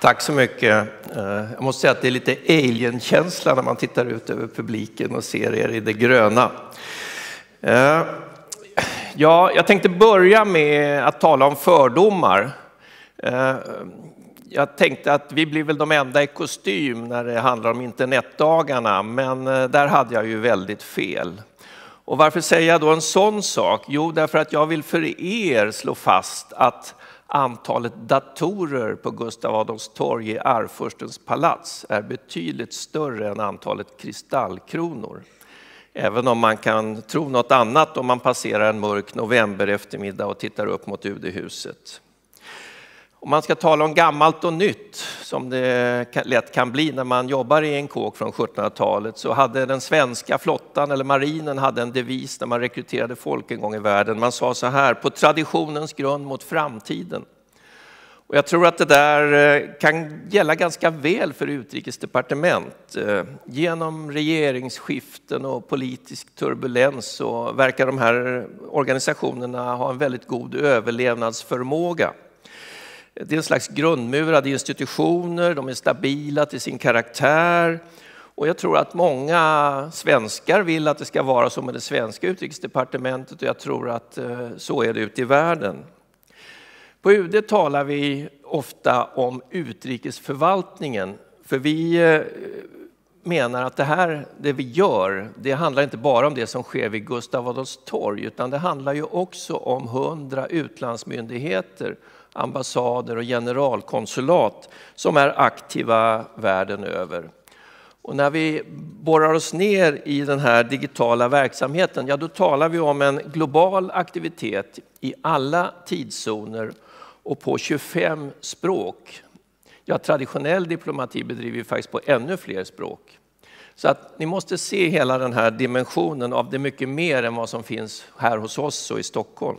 Tack så mycket. Eh, jag måste säga att det är lite alien-känsla när man tittar ut över publiken och ser er i det gröna. Eh, ja, jag tänkte börja med att tala om fördomar. Eh, jag tänkte att vi blir väl de enda i kostym när det handlar om internetdagarna, men där hade jag ju väldigt fel. Och varför säger jag då en sån sak? Jo, därför att jag vill för er slå fast att antalet datorer på Gustav Adolfs torg i Arvfurstens palats är betydligt större än antalet kristallkronor. Även om man kan tro något annat om man passerar en mörk november eftermiddag och tittar upp mot UD-huset. Om man ska tala om gammalt och nytt, som det lätt kan bli när man jobbar i en kåk från 1700-talet, så hade den svenska flottan eller marinen hade en devis när man rekryterade folk en gång i världen. Man sa så här, på traditionens grund mot framtiden. Och jag tror att det där eh, kan gälla ganska väl för utrikesdepartement. Eh, genom regeringsskiften och politisk turbulens så verkar de här organisationerna ha en väldigt god överlevnadsförmåga. Det är en slags grundmurade institutioner, de är stabila till sin karaktär. Och jag tror att många svenskar vill att det ska vara så med det svenska utrikesdepartementet och jag tror att eh, så är det ute i världen. På UD talar vi ofta om utrikesförvaltningen, för vi eh, menar att det här, det vi gör, det handlar inte bara om det som sker vid Gustav Adolfs torg, utan det handlar ju också om hundra utlandsmyndigheter ambassader och generalkonsulat som är aktiva världen över. Och när vi borrar oss ner i den här digitala verksamheten, ja då talar vi om en global aktivitet i alla tidszoner och på 25 språk. Ja, traditionell diplomati bedriver vi faktiskt på ännu fler språk. Så att ni måste se hela den här dimensionen av det mycket mer än vad som finns här hos oss och i Stockholm.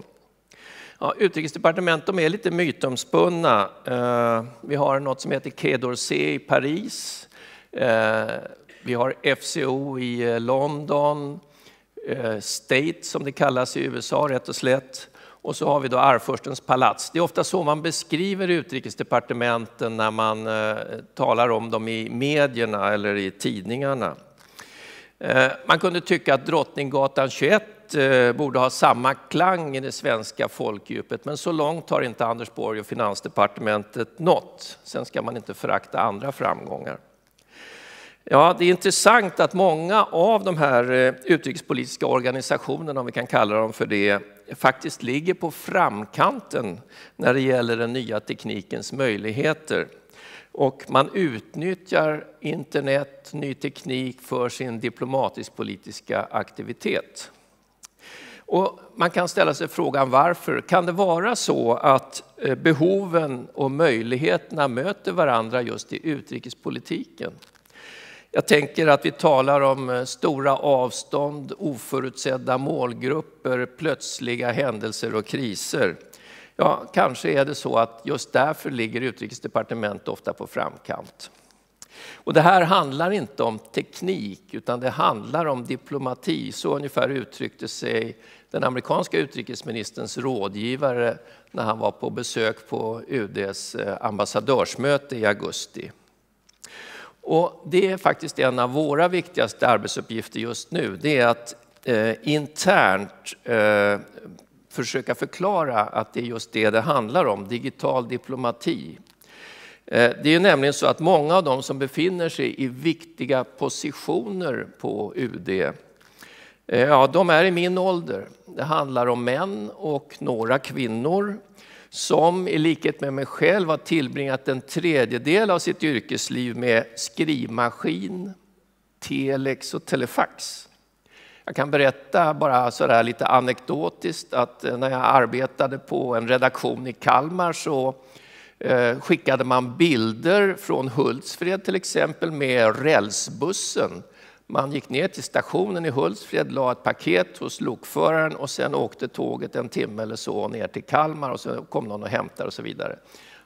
Ja, Utrikesdepartement de är lite mytomspunna. Eh, vi har något som heter Quai d'Orsay i Paris. Eh, vi har FCO i eh, London. State som det kallas i USA rätt och slätt. Och så har vi då Arvfurstens palats. Det är ofta så man beskriver utrikesdepartementen när man talar om dem i medierna eller i tidningarna. Man kunde tycka att Drottninggatan 21 Eh, borde ha samma klang i det svenska folkdjupet, men så långt har inte Anders Borg och Finansdepartementet nått. Sen ska man inte förakta andra framgångar. Ja, det är intressant att många av de här eh, utrikespolitiska organisationerna, om vi kan kalla dem för det, faktiskt ligger på framkanten när det gäller den nya teknikens möjligheter. Och man utnyttjar internet, ny teknik för sin diplomatisk-politiska aktivitet. Och man kan ställa sig frågan varför. Kan det vara så att eh, behoven och möjligheterna möter varandra just i utrikespolitiken? Jag tänker att vi talar om eh, stora avstånd, oförutsedda målgrupper, plötsliga händelser och kriser. Ja, kanske är det så att just därför ligger utrikesdepartement ofta på framkant. Och det här handlar inte om teknik, utan det handlar om diplomati. Så ungefär uttryckte sig den amerikanska utrikesministerns rådgivare när han var på besök på UDs eh, ambassadörsmöte i augusti. Och det är faktiskt en av våra viktigaste arbetsuppgifter just nu. Det är att eh, internt eh, försöka förklara att det är just det det handlar om, digital diplomati. Eh, det är nämligen så att många av de som befinner sig i viktiga positioner på UD eh, ja, de är i min ålder. Det handlar om män och några kvinnor som i likhet med mig själv har tillbringat en tredjedel av sitt yrkesliv med skrivmaskin, telex och telefax. Jag kan berätta bara sådär lite anekdotiskt att eh, när jag arbetade på en redaktion i Kalmar så Eh, skickade man bilder från Hultsfred till exempel med rälsbussen man gick ner till stationen i Hultsfred, la ett paket hos lokföraren och sen åkte tåget en timme eller så ner till Kalmar och så kom någon och hämtade och så vidare.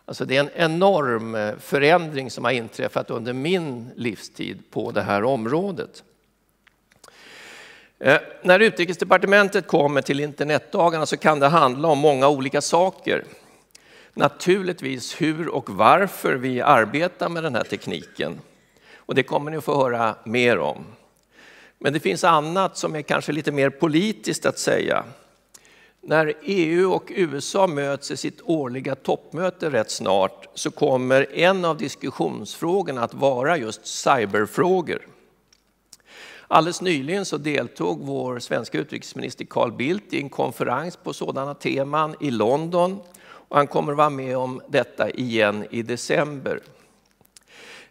Alltså det är en enorm eh, förändring som har inträffat under min livstid på det här området. Eh, när Utrikesdepartementet kommer till internetdagarna så kan det handla om många olika saker. Naturligtvis hur och varför vi arbetar med den här tekniken. Och det kommer ni att få höra mer om. Men det finns annat som är kanske lite mer politiskt att säga. När EU och USA möts i sitt årliga toppmöte rätt snart så kommer en av diskussionsfrågorna att vara just cyberfrågor. Alldeles nyligen så deltog vår svenska utrikesminister Carl Bildt i en konferens på sådana teman i London och han kommer att vara med om detta igen i december.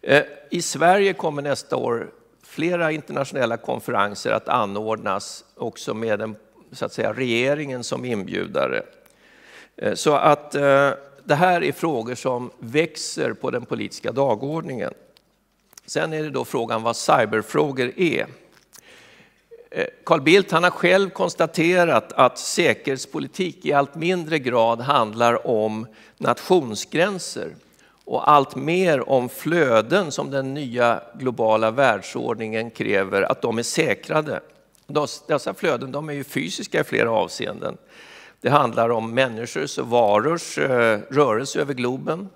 Eh, I Sverige kommer nästa år flera internationella konferenser att anordnas också med den, så att säga, regeringen som inbjudare. Eh, så att eh, det här är frågor som växer på den politiska dagordningen. Sen är det då frågan vad cyberfrågor är. Eh, Carl Bildt han har själv konstaterat att säkerhetspolitik i allt mindre grad handlar om nationsgränser och allt mer om flöden som den nya globala världsordningen kräver att de är säkrade. Dessa flöden de är ju fysiska i flera avseenden. Det handlar om människors och varors eh, rörelse över globen.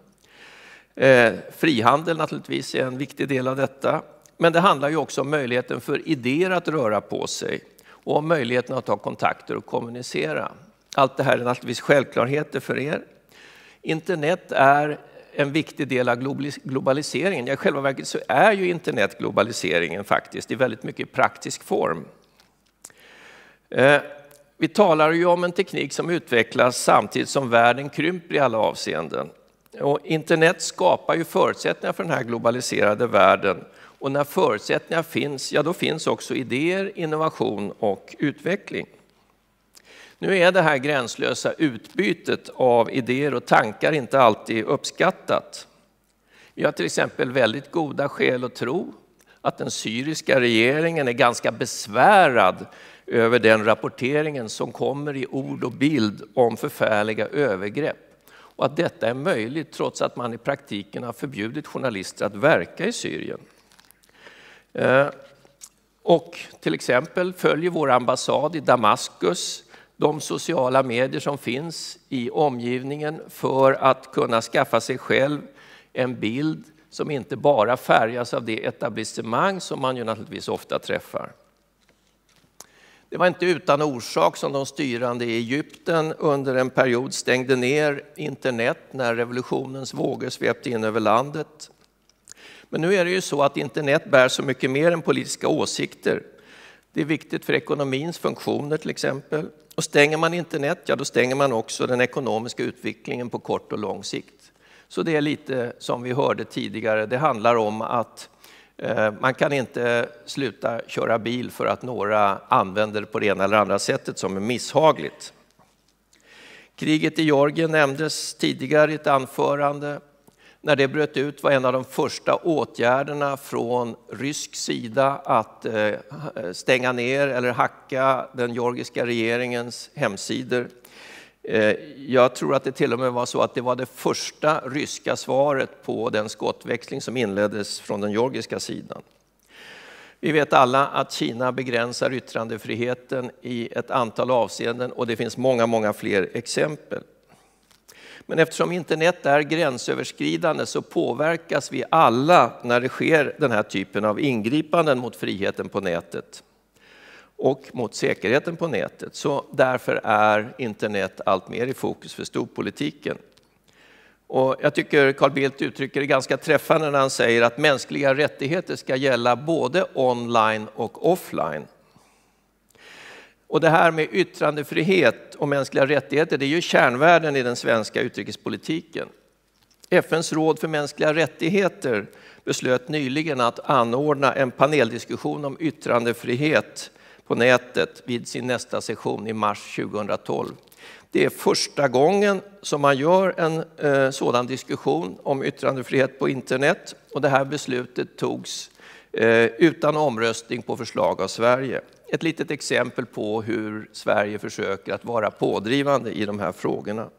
Eh, frihandel naturligtvis är en viktig del av detta. Men det handlar ju också om möjligheten för idéer att röra på sig och om möjligheten att ta kontakter och kommunicera. Allt det här är naturligtvis självklarheter för er. Internet är en viktig del av globaliseringen. Ja, I själva verket så är ju internet globaliseringen faktiskt i väldigt mycket praktisk form. Eh, vi talar ju om en teknik som utvecklas samtidigt som världen krymper i alla avseenden. Och internet skapar ju förutsättningar för den här globaliserade världen och när förutsättningar finns, ja då finns också idéer, innovation och utveckling. Nu är det här gränslösa utbytet av idéer och tankar inte alltid uppskattat. Vi har till exempel väldigt goda skäl att tro att den syriska regeringen är ganska besvärad över den rapporteringen som kommer i ord och bild om förfärliga övergrepp. Och att detta är möjligt trots att man i praktiken har förbjudit journalister att verka i Syrien. Eh, och till exempel följer vår ambassad i Damaskus de sociala medier som finns i omgivningen för att kunna skaffa sig själv en bild som inte bara färgas av det etablissemang som man ju naturligtvis ofta träffar. Det var inte utan orsak som de styrande i Egypten under en period stängde ner internet när revolutionens vågor svepte in över landet. Men nu är det ju så att internet bär så mycket mer än politiska åsikter. Det är viktigt för ekonomins funktioner till exempel. Och stänger man internet, ja då stänger man också den ekonomiska utvecklingen på kort och lång sikt. Så det är lite som vi hörde tidigare, det handlar om att eh, man kan inte sluta köra bil för att några använder det på det ena eller andra sättet som är misshagligt. Kriget i Georgien nämndes tidigare i ett anförande när det bröt ut var en av de första åtgärderna från rysk sida att eh, stänga ner eller hacka den georgiska regeringens hemsidor. Eh, jag tror att det till och med var så att det var det första ryska svaret på den skottväxling som inleddes från den georgiska sidan. Vi vet alla att Kina begränsar yttrandefriheten i ett antal avseenden och det finns många, många fler exempel. Men eftersom internet är gränsöverskridande så påverkas vi alla när det sker den här typen av ingripanden mot friheten på nätet och mot säkerheten på nätet. Så därför är internet allt mer i fokus för storpolitiken. Och jag tycker Carl Bildt uttrycker det ganska träffande när han säger att mänskliga rättigheter ska gälla både online och offline. Och det här med yttrandefrihet och mänskliga rättigheter, det är ju kärnvärden i den svenska utrikespolitiken. FNs råd för mänskliga rättigheter beslöt nyligen att anordna en paneldiskussion om yttrandefrihet på nätet vid sin nästa session i mars 2012. Det är första gången som man gör en eh, sådan diskussion om yttrandefrihet på internet och det här beslutet togs eh, utan omröstning på förslag av Sverige ett litet exempel på hur Sverige försöker att vara pådrivande i de här frågorna.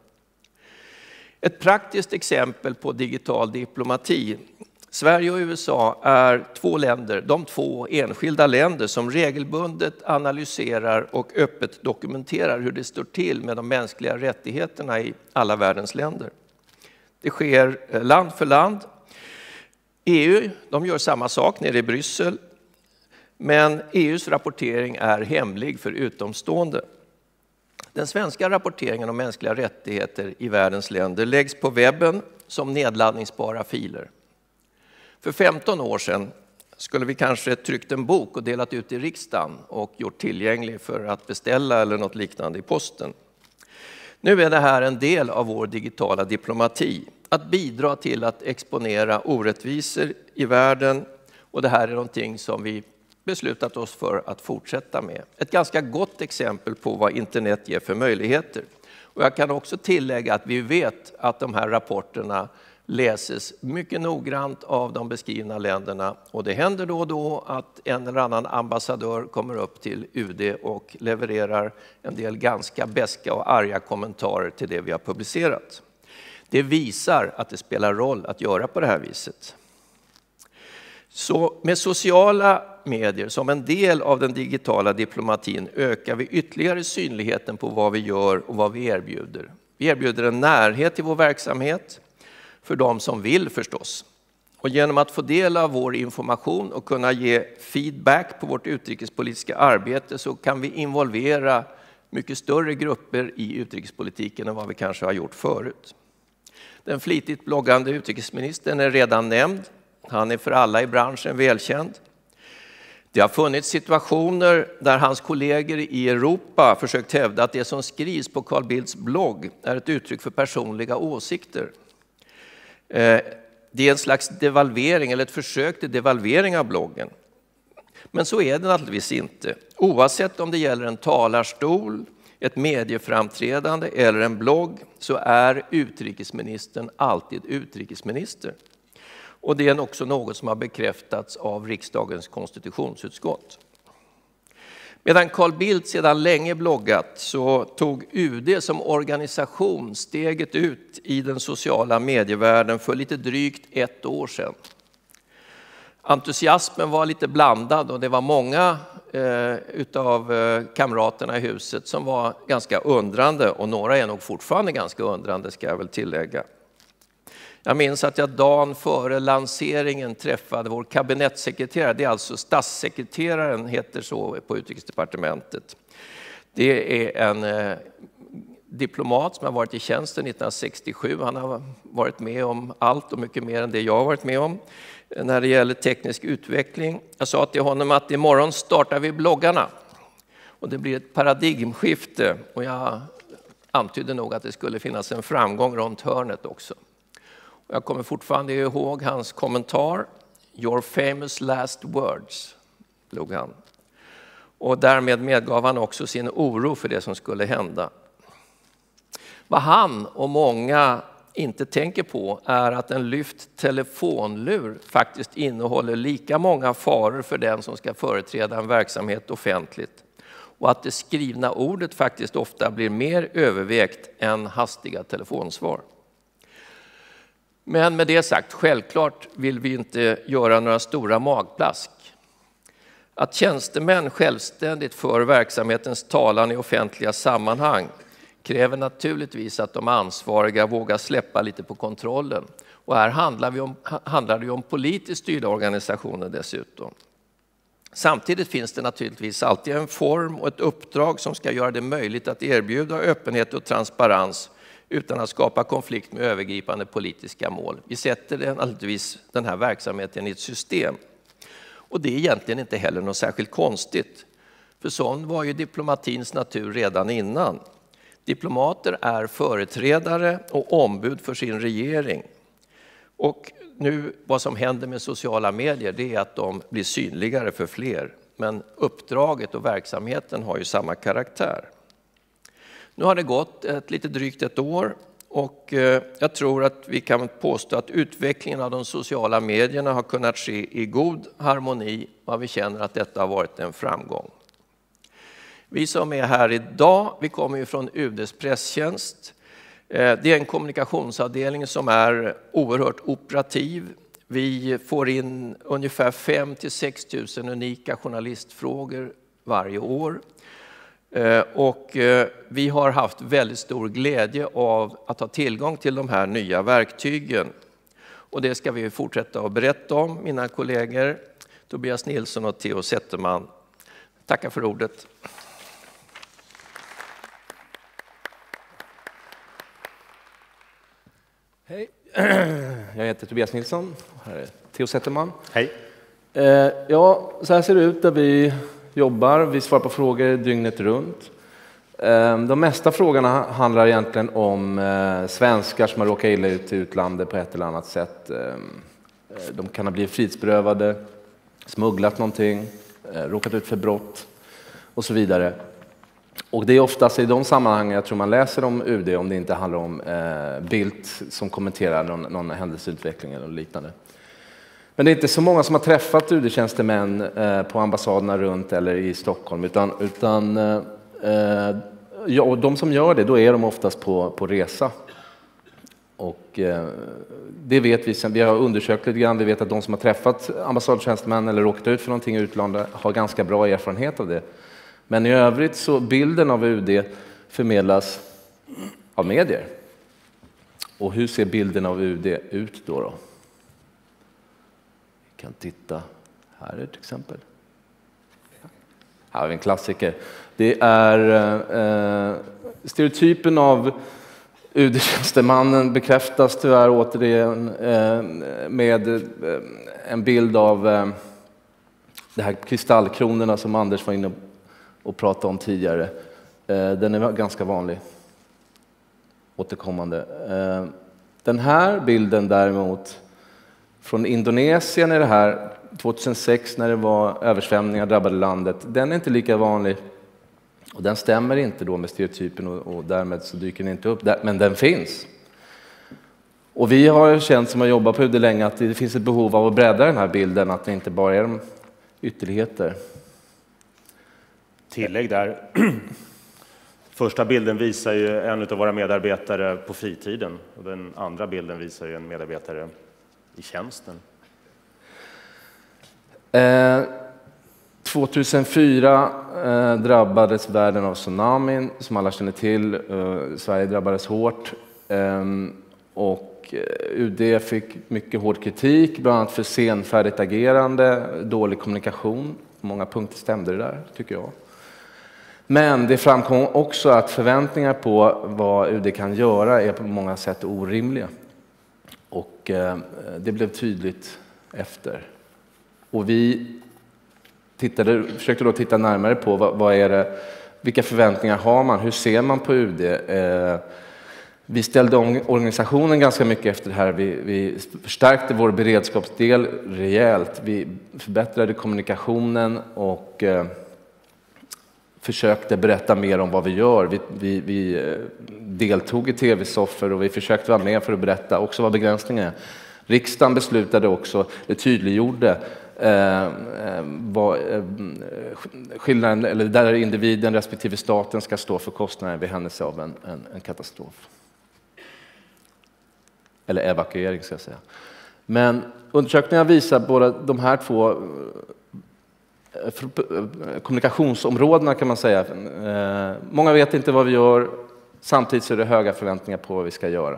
Ett praktiskt exempel på digital diplomati. Sverige och USA är två länder, de två enskilda länder som regelbundet analyserar och öppet dokumenterar hur det står till med de mänskliga rättigheterna i alla världens länder. Det sker eh, land för land. EU de gör samma sak nere i Bryssel, men EUs rapportering är hemlig för utomstående. Den svenska rapporteringen om mänskliga rättigheter i världens länder läggs på webben som nedladdningsbara filer. För 15 år sedan skulle vi kanske tryckt en bok och delat ut i riksdagen och gjort tillgänglig för att beställa eller något liknande i posten. Nu är det här en del av vår digitala diplomati, att bidra till att exponera orättvisor i världen och det här är någonting som vi beslutat oss för att fortsätta med. Ett ganska gott exempel på vad internet ger för möjligheter. Och jag kan också tillägga att vi vet att de här rapporterna läses mycket noggrant av de beskrivna länderna och det händer då och då att en eller annan ambassadör kommer upp till UD och levererar en del ganska beska och arga kommentarer till det vi har publicerat. Det visar att det spelar roll att göra på det här viset. Så med sociala medier som en del av den digitala diplomatin ökar vi ytterligare synligheten på vad vi gör och vad vi erbjuder. Vi erbjuder en närhet till vår verksamhet för de som vill förstås. Och genom att få del av vår information och kunna ge feedback på vårt utrikespolitiska arbete så kan vi involvera mycket större grupper i utrikespolitiken än vad vi kanske har gjort förut. Den flitigt bloggande utrikesministern är redan nämnd. Han är för alla i branschen välkänd. Det har funnits situationer där hans kollegor i Europa försökt hävda att det som skrivs på Carl Bildts blogg är ett uttryck för personliga åsikter. Eh, det är en slags devalvering eller ett försök till devalvering av bloggen. Men så är det naturligtvis inte. Oavsett om det gäller en talarstol, ett medieframträdande eller en blogg så är utrikesministern alltid utrikesminister. Och det är också något som har bekräftats av riksdagens konstitutionsutskott. Medan Carl Bildt sedan länge bloggat så tog UD som organisation steget ut i den sociala medievärlden för lite drygt ett år sedan. Entusiasmen var lite blandad och det var många eh, utav eh, kamraterna i huset som var ganska undrande och några är nog fortfarande ganska undrande ska jag väl tillägga. Jag minns att jag dagen före lanseringen träffade vår kabinettssekreterare, det är alltså statssekreteraren heter så på utrikesdepartementet. Det är en eh, diplomat som har varit i tjänsten 1967. Han har varit med om allt och mycket mer än det jag har varit med om eh, när det gäller teknisk utveckling. Jag sa till honom att imorgon startar vi bloggarna och det blir ett paradigmskifte och jag antydde nog att det skulle finnas en framgång runt hörnet också. Jag kommer fortfarande ihåg hans kommentar. Your famous last words, log han. Och därmed medgav han också sin oro för det som skulle hända. Vad han och många inte tänker på är att en lyft telefonlur faktiskt innehåller lika många faror för den som ska företräda en verksamhet offentligt och att det skrivna ordet faktiskt ofta blir mer övervägt än hastiga telefonsvar. Men med det sagt, självklart vill vi inte göra några stora magplask. Att tjänstemän självständigt för verksamhetens talan i offentliga sammanhang kräver naturligtvis att de ansvariga vågar släppa lite på kontrollen. Och här handlar, vi om, handlar det om politiskt styrda organisationer dessutom. Samtidigt finns det naturligtvis alltid en form och ett uppdrag som ska göra det möjligt att erbjuda öppenhet och transparens utan att skapa konflikt med övergripande politiska mål. Vi sätter naturligtvis den här verksamheten i ett system. Och det är egentligen inte heller något särskilt konstigt. För sån var ju diplomatins natur redan innan. Diplomater är företrädare och ombud för sin regering. Och nu vad som händer med sociala medier det är att de blir synligare för fler. Men uppdraget och verksamheten har ju samma karaktär. Nu har det gått ett lite drygt ett år och eh, jag tror att vi kan påstå att utvecklingen av de sociala medierna har kunnat ske i god harmoni och vi känner att detta har varit en framgång. Vi som är här idag, vi kommer ju från UDs presstjänst. Eh, det är en kommunikationsavdelning som är oerhört operativ. Vi får in ungefär 5 till 6 000 unika journalistfrågor varje år. Eh, och vi har haft väldigt stor glädje av att ha tillgång till de här nya verktygen. Och det ska vi fortsätta att berätta om, mina kollegor Tobias Nilsson och Theo Zetterman. Tackar för ordet. Hej, jag heter Tobias Nilsson. Här är Theo Zetterman. Hej. Eh, ja, så här ser det ut där vi jobbar. Vi svarar på frågor dygnet runt. Ehm, de mesta frågorna handlar egentligen om eh, svenskar som har råkat illa ut i utlandet på ett eller annat sätt. Ehm, eh, de kan ha blivit frihetsberövade, smugglat någonting, eh, råkat ut för brott och så vidare. Och det är oftast i de sammanhangen jag tror man läser om UD om det inte handlar om eh, Bildt som kommenterar någon, någon händelseutveckling eller liknande. Men det är inte så många som har träffat UD-tjänstemän eh, på ambassaderna runt eller i Stockholm, utan, utan eh, eh, ja, och de som gör det, då är de oftast på, på resa. Och det vet vi, sen, vi har undersökt lite grann, vi vet att de som har träffat ambassadtjänstemän eller råkat ut för någonting i utlandet har ganska bra erfarenhet av det. Men i övrigt så bilden av UD förmedlas av medier. Och hur ser bilden av UD ut då? då? Vi kan titta här är ett exempel. Här har vi en klassiker. Det är eh, eh, stereotypen av UD-tjänstemannen bekräftas tyvärr återigen eh, med eh, en bild av eh, de här kristallkronorna som Anders var inne och pratade om tidigare. Eh, den är ganska vanlig, återkommande. Eh, den här bilden däremot, från Indonesien är det här, 2006 när det var översvämningar drabbade landet, den är inte lika vanlig. Och den stämmer inte då med stereotypen och, och därmed så dyker den inte upp, där, men den finns. Och vi har känt som har jobbat på UD länge att det finns ett behov av att bredda den här bilden, att det inte bara är ytterligheter tillägg där. Första bilden visar ju en av våra medarbetare på fritiden och den andra bilden visar ju en medarbetare i tjänsten. Eh, 2004 eh, drabbades världen av tsunamin, som alla känner till. Eh, Sverige drabbades hårt. Ehm, och eh, UD fick mycket hård kritik, bland annat för senfärdigt agerande, dålig kommunikation. På många punkter stämde det där, tycker jag. Men det framkom också att förväntningar på vad UD kan göra är på många sätt orimliga. Och eh, det blev tydligt efter. Och vi tittade, försökte då titta närmare på vad, vad, är det, vilka förväntningar har man, hur ser man på UD? Eh, vi ställde om organisationen ganska mycket efter det här. Vi, vi förstärkte vår beredskapsdel rejält. Vi förbättrade kommunikationen och eh, försökte berätta mer om vad vi gör. Vi, vi, vi eh, deltog i tv-soffor och vi försökte vara med för att berätta också vad begränsningen är. Riksdagen beslutade också, det tydliggjorde eh, eh vad, eh, skillnaden, eller där individen respektive staten ska stå för kostnaden vid händelse av en, en, en katastrof. Eller evakuering ska jag säga. Men undersökningar visar båda de här två eh, Eh, eh, kommunikationsområdena kan man säga. Eh, många vet inte vad vi gör, samtidigt så är det höga förväntningar på vad vi ska göra.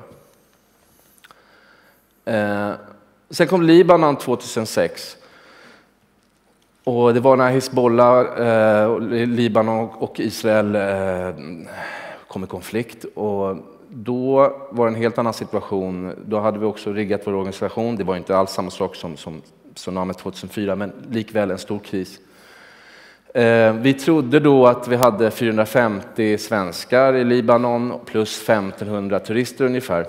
Sen kom Libanon 2006. Och det var när Hizbollah, Libanon och Israel kom i konflikt. Och då var det en helt annan situation. Då hade vi också riggat vår organisation. Det var inte alls samma sak som, som tsunamin 2004, men likväl en stor kris. Eh, vi trodde då att vi hade 450 svenskar i Libanon plus 1500 turister ungefär.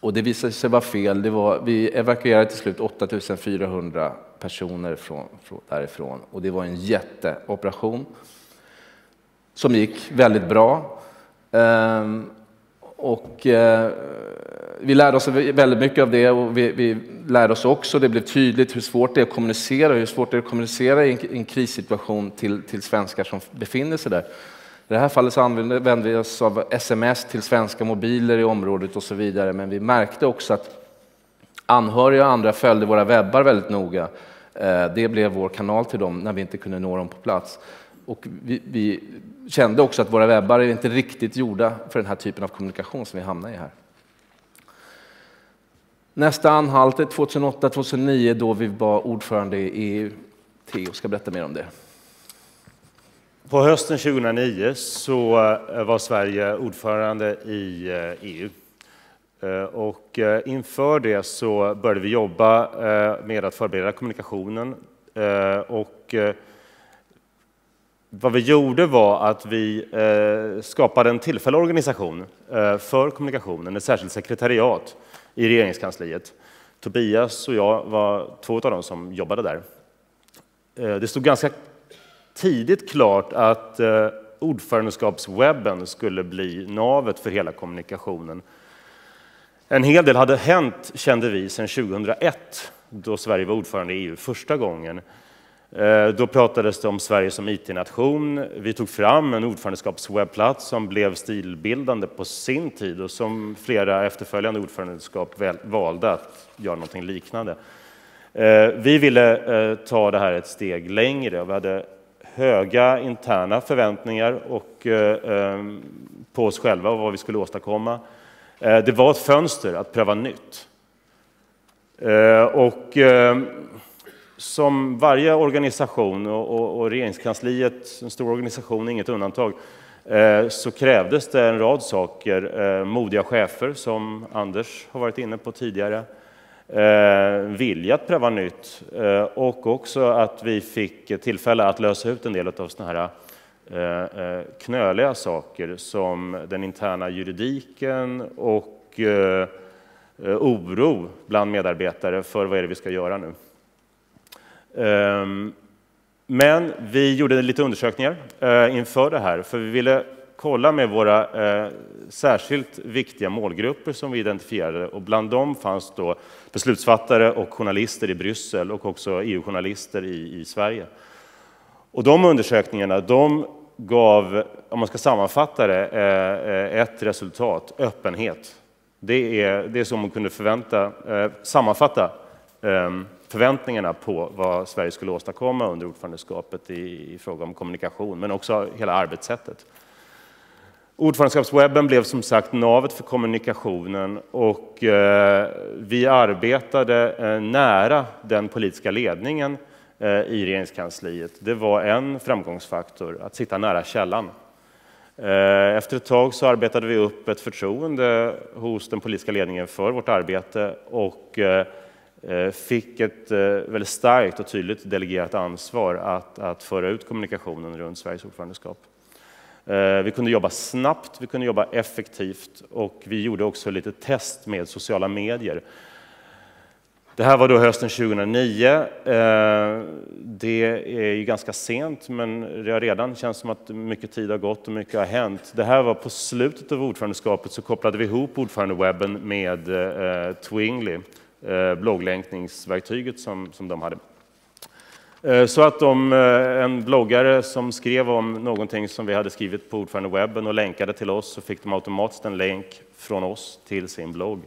Och det visade sig vara fel. Det var, vi evakuerade till slut 8400 personer från, från, därifrån och det var en jätteoperation som gick väldigt bra. Ehm, och eh, vi lärde oss väldigt mycket av det och vi, vi lärde oss också, det blev tydligt hur svårt det är att kommunicera, hur svårt det är att kommunicera i en, en krissituation till, till svenskar som befinner sig där. I det här fallet så använde vi oss av sms till svenska mobiler i området och så vidare, men vi märkte också att anhöriga och andra följde våra webbar väldigt noga. Eh, det blev vår kanal till dem när vi inte kunde nå dem på plats. Och vi, vi kände också att våra webbar är inte riktigt gjorda för den här typen av kommunikation som vi hamnar i här. Nästa anhalt är 2008-2009 då vi var ordförande i EU. Theo ska berätta mer om det. På hösten 2009 så eh, var Sverige ordförande i eh, EU. Eh, och inför det så började vi jobba med att förbereda kommunikationen. Och vad vi gjorde var att vi skapade en tillfällig organisation för kommunikationen, ett särskilt sekretariat i regeringskansliet. Tobias och jag var två av dem som jobbade där. Eh, det stod ganska tidigt klart att eh, ordförandeskapswebben skulle bli navet för hela kommunikationen. En hel del hade hänt, kände vi, sedan 2001 då Sverige var ordförande i EU första gången. Eh, då pratades det om Sverige som IT-nation. Vi tog fram en ordförandeskapswebbplats som blev stilbildande på sin tid och som flera efterföljande ordförandeskap valde att göra någonting liknande. Eh, vi ville eh, ta det här ett steg längre och vi hade höga interna förväntningar och, ehm, på oss själva och vad vi skulle åstadkomma. Det var ett fönster att pröva nytt. Och ehm, som varje organisation och, och regeringskansliet, en stor organisation, inget undantag, eh, så krävdes det en rad saker. Eh, modiga chefer, som Anders har varit inne på tidigare, eh, vilja att pröva nytt eh, och också att vi fick tillfälle att lösa ut en del av sådana här eh, knöliga saker som den interna juridiken och oro bland medarbetare för vad är det vi ska göra nu. Ehm, men vi gjorde lite undersökningar eh, inför det här, för vi ville kolla med våra eh, särskilt viktiga målgrupper som vi identifierade och bland dem fanns då beslutsfattare och journalister i Bryssel och också EU-journalister i, i Sverige. Och de undersökningarna de gav, om man ska sammanfatta det, eh, ett resultat, öppenhet. Det är, det är som man kunde förvänta, sammanfatta ehm, förväntningarna på vad Sverige skulle åstadkomma under ordförandeskapet i, i fråga om kommunikation, men också hela arbetssättet. Ordförandeskapswebben blev som sagt navet för kommunikationen och eh, vi arbetade eh, nära den politiska ledningen eh, i regeringskansliet. Det var en framgångsfaktor, att sitta nära källan. Eh, efter ett tag så arbetade vi upp ett förtroende hos den politiska ledningen för vårt arbete och eh, Eh, fick ett eh, väldigt starkt och tydligt delegerat ansvar att, att föra ut kommunikationen runt Sveriges ordförandeskap. Eh, vi kunde jobba snabbt, vi kunde jobba effektivt och vi gjorde också lite test med sociala medier. Det här var då hösten 2009. Det är ju ganska sent, men det har redan känts som att mycket tid har gått och mycket har hänt. Det här var på slutet av ordförandeskapet så kopplade vi ihop ordförandewebben med Twingly, Eh, blogglänkningsverktyget som, som de hade. Eh, så att om eh, en bloggare som skrev om någonting som vi hade skrivit på ordförandewebben och länkade till oss så fick de automatiskt en länk från oss till sin blogg.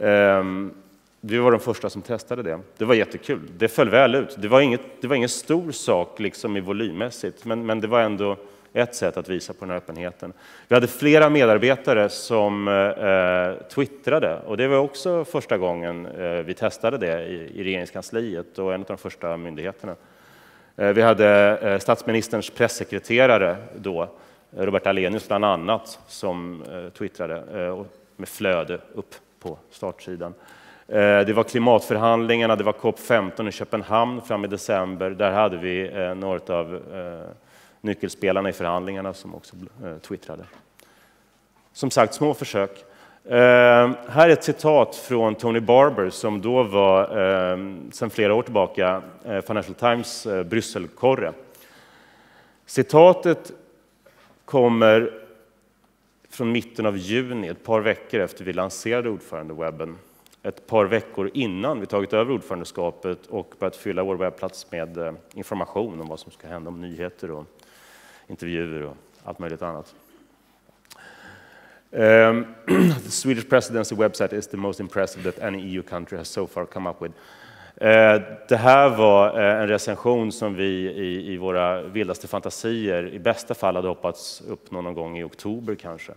Ehm, vi var de första som testade det. Det var jättekul. Det föll väl ut. Det var, inget, det var ingen stor sak liksom i volymmässigt, men, men det var ändå ett sätt att visa på den här öppenheten. Vi hade flera medarbetare som eh, eh, twittrade och det var också första gången eh, vi testade det i, i regeringskansliet och en av de första myndigheterna. Eh, vi hade eh, statsministerns pressekreterare då, Robert Alenius bland annat, som eh, twittrade eh, med flöde upp på startsidan. Eh, det var klimatförhandlingarna, det var COP 15 i Köpenhamn fram i december. Där hade vi eh, några av nyckelspelarna i förhandlingarna som också eh, twittrade. Som sagt, små försök. Eh, här är ett citat från Tony Barber som då var, eh, sedan flera år tillbaka, Financial Times eh, Brysselkorre. Citatet kommer från mitten av juni, ett par veckor efter vi lanserade ordförandewebben. Ett par veckor innan vi tagit över ordförandeskapet och börjat fylla vår webbplats med information om vad som ska hända, om nyheter och intervjuer och allt möjligt annat. Um, the Swedish presidency website is the most impressive that any EU country has so far come up with. Ehm, det här var eh, en recension som vi i, i våra vildaste fantasier i bästa fall hade hoppats uppnå någon gång i oktober kanske.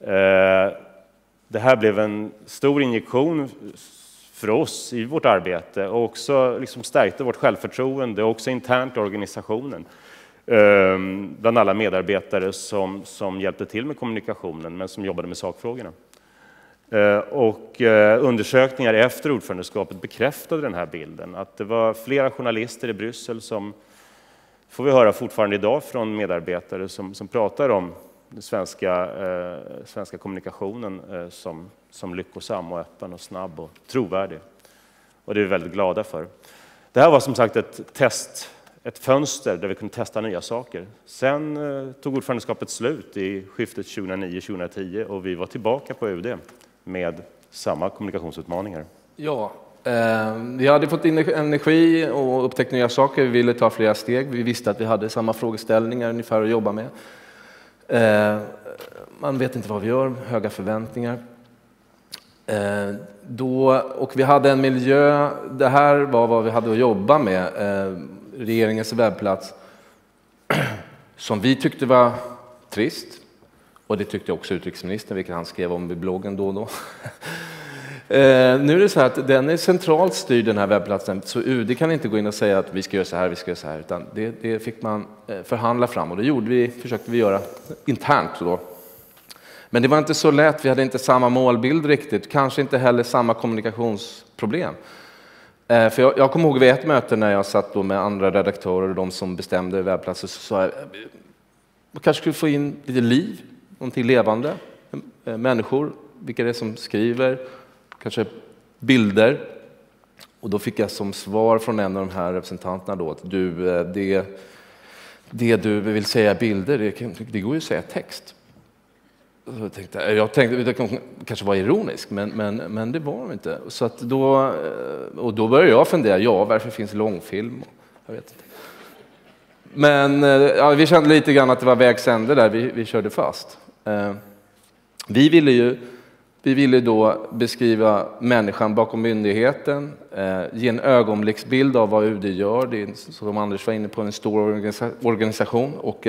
Ehm, det här blev en stor injektion för oss i vårt arbete och också liksom stärkte vårt självförtroende, också internt i organisationen. Ehm, bland alla medarbetare som, som hjälpte till med kommunikationen men som jobbade med sakfrågorna. Eh, och eh, undersökningar efter ordförandeskapet bekräftade den här bilden, att det var flera journalister i Bryssel som, får vi höra fortfarande idag från medarbetare, som, som pratar om den svenska, eh, svenska kommunikationen eh, som, som lyckosam och öppen och snabb och trovärdig. Och det är vi väldigt glada för. Det här var som sagt ett test, ett fönster där vi kunde testa nya saker. Sen eh, tog ordförandeskapet slut i skiftet 2009-2010 och vi var tillbaka på UD med samma kommunikationsutmaningar. Ja, eh, vi hade fått in energi och upptäckt nya saker. Vi ville ta flera steg. Vi visste att vi hade samma frågeställningar ungefär att jobba med. Eh, man vet inte vad vi gör, höga förväntningar. Eh, då, och vi hade en miljö, det här var vad vi hade att jobba med, eh, regeringens webbplats, som vi tyckte var trist. Och det tyckte också utrikesministern, vilket han skrev om i bloggen då och då. Eh, nu är det så här att den är centralt styrd den här webbplatsen, så UD kan inte gå in och säga att vi ska göra så här, vi ska göra så här, utan det, det fick man eh, förhandla fram och det gjorde vi, försökte vi göra internt då. Men det var inte så lätt, vi hade inte samma målbild riktigt, kanske inte heller samma kommunikationsproblem. Eh, för jag, jag kommer ihåg vid ett möte när jag satt då med andra redaktörer och de som bestämde webbplatser så sa jag eh, man kanske skulle få in lite liv, någonting levande, eh, människor, vilka det är som skriver, kanske bilder. Och då fick jag som svar från en av de här representanterna då att du, det, det du vill säga bilder, det, det går ju att säga text. Så tänkte, jag tänkte det kanske var ironisk, men, men, men det var de inte. Så att då, eh, och då började jag fundera, ja, varför finns långfilm? Jag vet inte. Men eh, ja, vi kände lite grann att det var vägs ände där, vi, vi körde fast. Eh, vi ville ju vi ville då beskriva människan bakom myndigheten, ge en ögonblicksbild av vad UD gör. Det är, som Anders var inne på, en stor organisation. Och,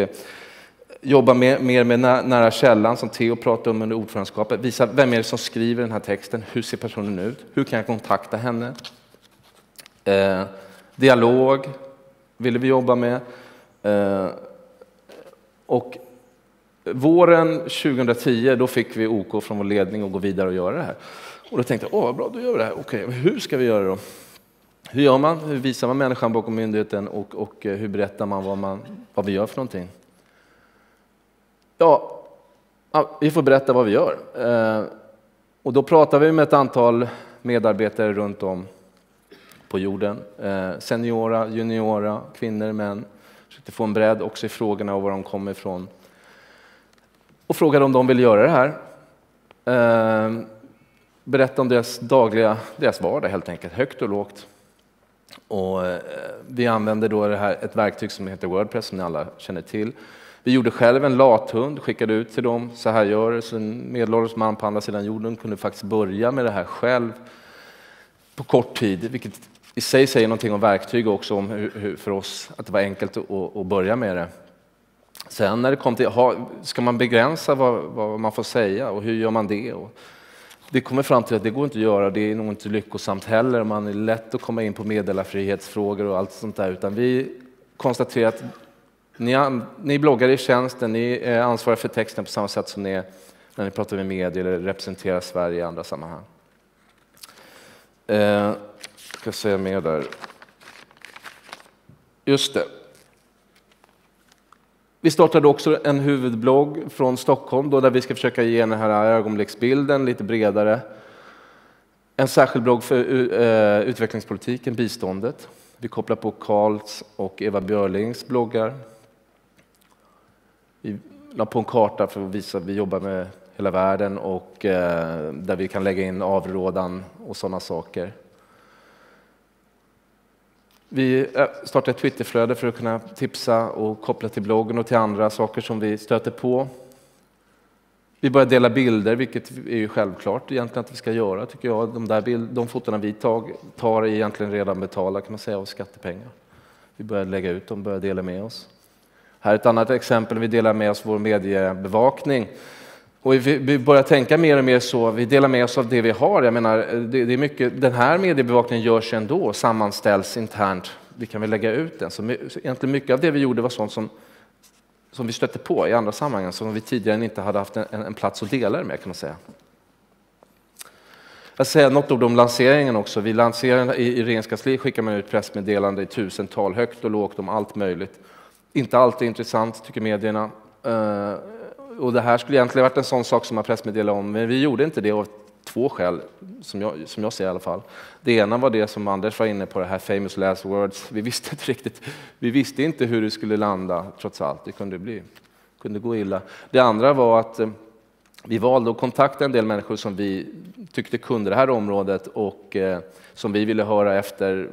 jobba mer, mer med nära källan, som Theo pratade om under ordförandeskapet. Visa vem är det som skriver den här texten, hur ser personen ut, hur kan jag kontakta henne? Eh, dialog ville vi jobba med. Eh, och Våren 2010 då fick vi OK från vår ledning att gå vidare och göra det här. Och då tänkte jag, åh vad bra, då gör vi det här. Okej, hur ska vi göra då? Hur gör man? Hur visar man människan bakom myndigheten och, och eh, hur berättar man vad, man vad vi gör för någonting? Ja, vi får berätta vad vi gör. Eh, och då pratar vi med ett antal medarbetare runt om på jorden. Eh, seniora, juniora, kvinnor, män. Försökte få en bredd också i frågorna och var de kommer ifrån och frågade om de vill göra det här. Eh, berätta om deras dagliga, deras vardag helt enkelt, högt och lågt. Och vi använder då det här, ett verktyg som heter Wordpress som ni alla känner till. Vi gjorde själv en lathund, skickade ut till dem, så här gör det. Så en medelålders man på andra sidan jorden kunde faktiskt börja med det här själv på kort tid, vilket i sig säger någonting om verktyg också, om hur, hur för oss att det var enkelt att, att börja med det. Sen när det kom till, ska man begränsa vad, vad, man får säga och hur gör man det? Och det kommer fram till att det går inte att göra, det är nog inte lyckosamt heller. Man är lätt att komma in på meddelarfrihetsfrågor och allt sånt där, utan vi konstaterar att ni, ni bloggar i tjänsten, ni är ansvariga för texten på samma sätt som ni är när ni pratar med media eller representerar Sverige i andra sammanhang. Eh, ska säga mer där. Just det. Vi startade också en huvudblogg från Stockholm då, där vi ska försöka ge den här ögonblicksbilden lite bredare. En särskild blogg för eh, utvecklingspolitiken, biståndet. Vi kopplar på Karls och Eva Björlings bloggar. Vi la på en karta för att visa att vi jobbar med hela världen och eh, där vi kan lägga in avrådan och sådana saker. Vi startade startar ett Twitterflöde för att kunna tipsa och koppla till bloggen och till andra saker som vi stöter på. Vi börjar dela bilder, vilket är ju självklart egentligen att vi ska göra, tycker jag. De, där bild, de fotona vi tag, tar är egentligen redan betalda kan man säga av skattepengar. Vi börjar lägga ut dem, börjar dela med oss. Här är ett annat exempel, vi delar med oss vår mediebevakning. Och vi börjar tänka mer och mer så, vi delar med oss av det vi har. Jag menar, det, är mycket, den här mediebevakningen görs ändå, sammanställs internt. Vi kan väl lägga ut den. Så egentligen mycket av det vi gjorde var sånt som, som vi stötte på i andra sammanhang, som vi tidigare inte hade haft en, en plats att dela det med, kan man säga. Jag säger något ord om lanseringen också. Vi lanserar, I, i Regeringskansliet skickar man ut pressmeddelande i tusental, högt och lågt om allt möjligt. Inte alltid intressant, tycker medierna. Uh, och det här skulle egentligen varit en sån sak som man pressmeddelade om, men vi gjorde inte det av två skäl, som jag, som jag ser i alla fall. Det ena var det som Anders var inne på, det här famous last words. Vi visste inte riktigt, vi visste inte hur det skulle landa trots allt. Det kunde, bli, kunde gå illa. Det andra var att eh, vi valde att kontakta en del människor som vi tyckte kunde det här området och eh, som vi ville höra efter.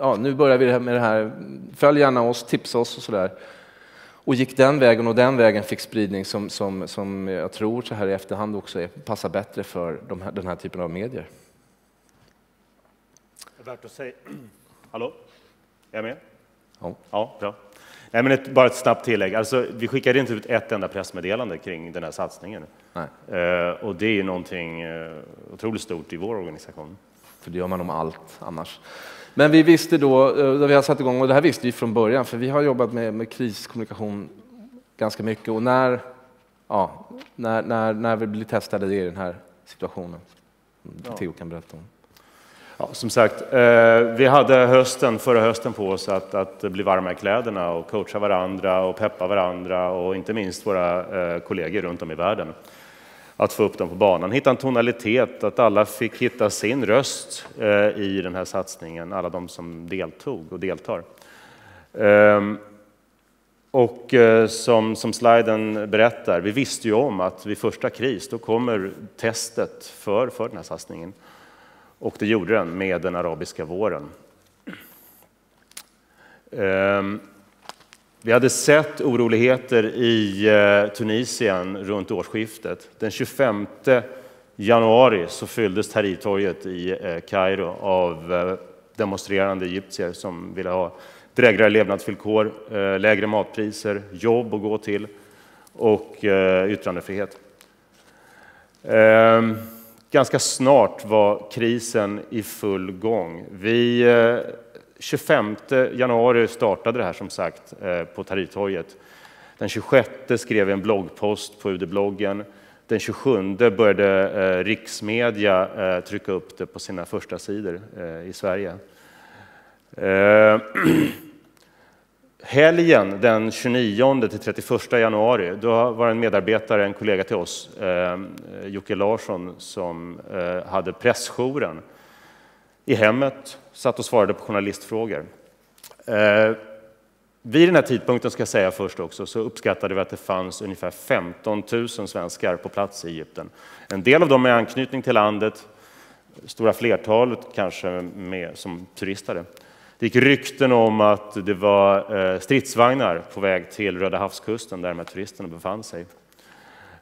Ja, nu börjar vi med det här, följ gärna oss, tipsa oss och sådär och gick den vägen och den vägen fick spridning som, som, som jag tror så här i efterhand också är, passar bättre för de här, den här typen av medier. Värt att säga. Hallå? Är jag med? Ja. Ja, bra. Nej, men ett, bara ett snabbt tillägg. Alltså, vi skickade inte ut ett enda pressmeddelande kring den här satsningen. Eh, och det är ju någonting eh, otroligt stort i vår organisation. För det gör man om allt annars. Men vi visste då, eh, vi har satt igång, och det här visste vi från början, för vi har jobbat med, med kriskommunikation ganska mycket. Och när, ja, när, när, när vi blir testade i den här situationen, ja. Theo kan berätta om. Ja, som sagt, eh, vi hade hösten, förra hösten på oss att, att bli varma i kläderna och coacha varandra och peppa varandra och inte minst våra eh, kollegor runt om i världen att få upp dem på banan, hitta en tonalitet, att alla fick hitta sin röst eh, i den här satsningen, alla de som deltog och deltar. Ehm, och eh, som, som sliden berättar, vi visste ju om att vid första kris, då kommer testet för, för den här satsningen. Och det gjorde den med den arabiska våren. Ehm, vi hade sett oroligheter i eh, Tunisien runt årsskiftet. Den 25 januari så fylldes Tahrirtorget i eh, Kairo av eh, demonstrerande egyptier som ville ha drägligare levnadsvillkor, lägre matpriser, jobb att gå till och yttrandefrihet. Ehm, Ganska snart var krisen i full gång. Vi eh, 25 januari startade det här som sagt eh, på Tahrirtorget. Den 26 skrev jag en bloggpost på UD-bloggen. Den 27 började eh, riksmedia trycka upp det på sina första sidor i Sverige. Helgen den 29 till 31 januari, då var en medarbetare, en kollega till oss, eh, Jocke Larsson, som eh, hade pressjouren i hemmet, satt och svarade på journalistfrågor. Eh, vid den här tidpunkten, ska jag säga först också, så uppskattade vi att det fanns ungefär 15 000 svenskar på plats i Egypten. En del av dem med anknytning till landet, stora flertalet kanske med, som turistare. Det gick rykten om att det var eh, stridsvagnar på väg till Röda havskusten där de här turisterna befann sig.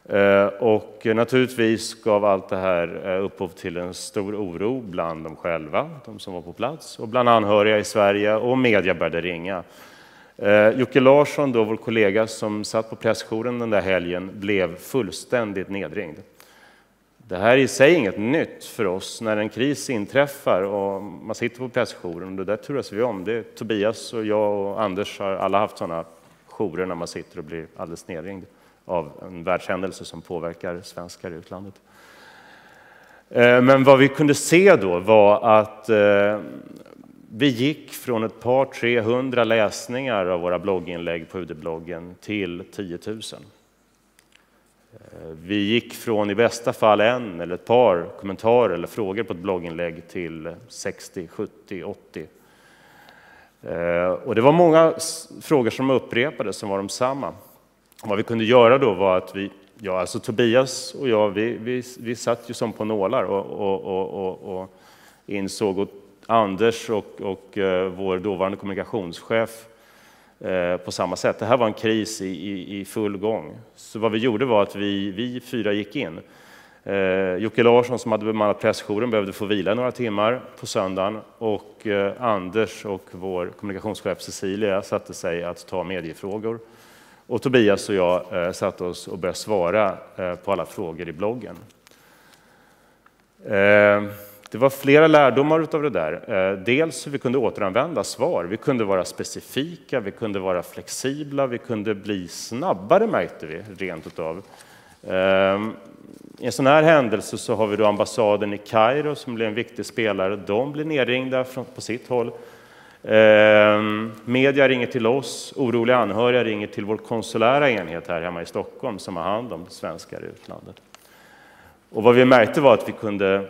Eh, och naturligtvis gav allt det här eh, upphov till en stor oro bland dem själva, de som var på plats, och bland anhöriga i Sverige och media började ringa. Jocke Larsson, då vår kollega som satt på pressjouren den där helgen, blev fullständigt nedringd. Det här är i sig inget nytt för oss när en kris inträffar och man sitter på pressjouren. Det där turas vi om. Det Tobias och jag och Anders har alla haft sådana jourer när man sitter och blir alldeles nedringd av en världshändelse som påverkar svenskar i utlandet. Eh, men vad vi kunde se då var att eh, vi gick från ett par 300 läsningar av våra blogginlägg på UD-bloggen till 10 000. Eh, vi gick från i bästa fall en eller ett par kommentarer eller frågor på ett blogginlägg till 60, 70, 80. Och det var många frågor som upprepades som var de samma. Vad vi kunde göra då var att vi, ja, alltså Tobias och jag, vi, vi, vi satt ju som på nålar och, och, och, och, och insåg, och Anders och, och eh, vår dåvarande kommunikationschef Eh, på samma sätt. Det här var en kris i, i, i, full gång. Så vad vi gjorde var att vi, vi fyra gick in. Eh, Jocke Larsson som hade bemannat pressjouren behövde få vila några timmar på söndagen och eh, Anders och vår kommunikationschef Cecilia satte sig att ta mediefrågor. Och Tobias och jag eh, satte oss och började svara eh, på alla frågor i bloggen. Eh, det var flera lärdomar av det där. Eh, dels hur vi kunde återanvända svar. Vi kunde vara specifika, vi kunde vara flexibla, vi kunde bli snabbare märkte vi rent utav. Ehm, I en sån här händelse så har vi då ambassaden i Kairo som blir en viktig spelare. De blir nerringda på sitt håll. Ehm, media ringer till oss, oroliga anhöriga ringer till vår konsulära enhet här hemma i Stockholm som har hand om svenskar i utlandet. Och vad vi märkte var att vi kunde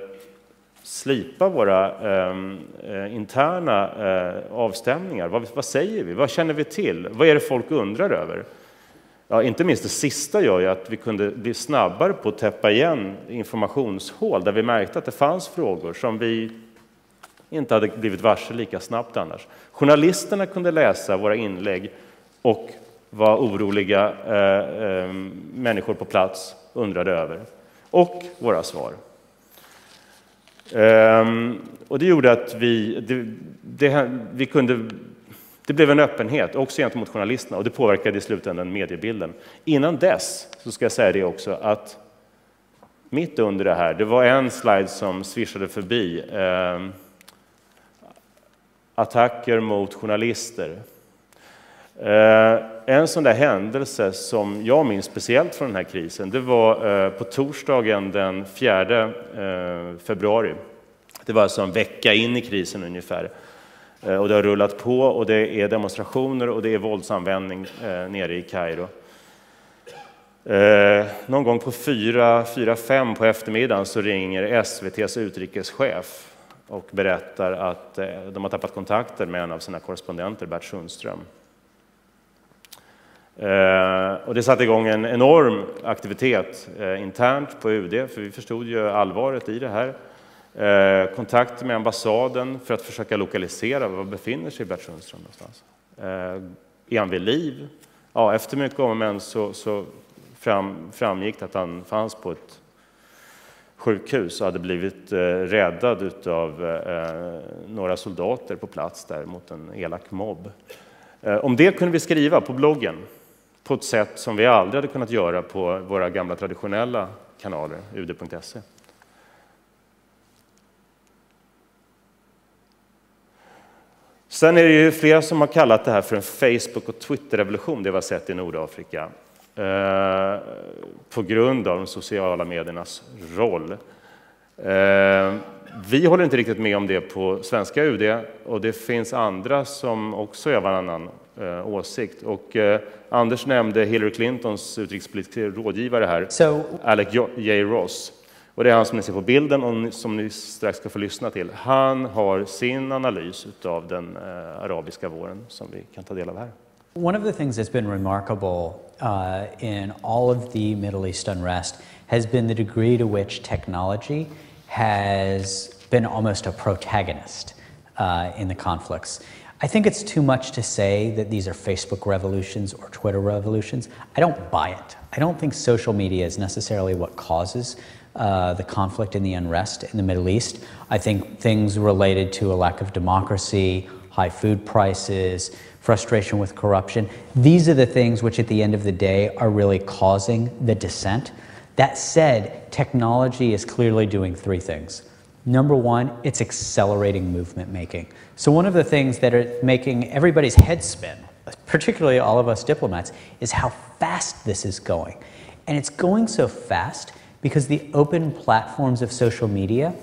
slipa våra ehm, eh, interna eh, avstämningar. Vad, vad, säger vi? Vad känner vi till? Vad är det folk undrar över? Ja, inte minst det sista gör ju att vi kunde bli snabbare på att täppa igen informationshål där vi märkte att det fanns frågor som vi inte hade blivit varse lika snabbt annars. Journalisterna kunde läsa våra inlägg och vad oroliga eh, eh, människor på plats undrade över. Och våra svar. Um, och det gjorde att vi, det, det, vi kunde, det blev en öppenhet också gentemot journalisterna och det påverkade i slutändan mediebilden. Innan dess så ska jag säga det också att mitt under det här, det var en slide som svischade förbi. Um, attacker mot journalister. Uh, en sån där händelse som jag minns speciellt från den här krisen, det var eh, på torsdagen den 4 eh, februari. Det var alltså en vecka in i krisen ungefär. Eh, och det har rullat på och det är demonstrationer och det är våldsanvändning nere i Kairo. Någon gång på 4-5 på eftermiddagen så ringer SVTs utrikeschef och berättar att de har tappat kontakten med en av sina korrespondenter, Bert Sundström. Eh, och det satte igång en enorm aktivitet eh, internt på UD, för vi förstod ju allvaret i det här. Eh, kontakt med ambassaden för att försöka lokalisera var befinner sig Bert Sundström någonstans. Är han vid liv? Ja, efter mycket om och men så, så fram, framgick det att han fanns på ett sjukhus och hade blivit räddad av några soldater på plats där mot en elak mobb. Om det kunde vi skriva på bloggen på ett sätt som vi aldrig hade kunnat göra på våra gamla traditionella kanaler, ud.se. Sen är det ju flera som har kallat det här för en Facebook och Twitter-revolution, det vi har sett i Nordafrika, eh, på grund av de sociala mediernas roll. Eh, vi håller inte riktigt med om det på svenska UD och det finns andra som också är varannan eh, åsikt. Och, eh, Anders nämnde Hillary Clintons utrikespolitiska rådgivare här, so, Alec J. Ross. Och det är han som ni ser på bilden och som ni strax ska få lyssna till. Han har sin analys av den eh, arabiska våren som vi kan ta del av här. One of the things that's been remarkable uh, in all of the Middle East unrest has been the degree to which technology has been almost a protagonist uh, in the conflicts. I think it's too much to say that these are Facebook revolutions or Twitter revolutions. I don't buy it. I don't think social media is necessarily what causes uh, the conflict and the unrest in the Middle East. I think things related to a lack of democracy, high food prices, frustration with corruption, these are the things which at the end of the day are really causing the dissent. That said, technology is clearly doing three things. Number one, it's accelerating movement making. So one of the things that are making everybody's head spin, particularly all of us diplomats, is how fast this is going. And it's going so fast because the open platforms of social media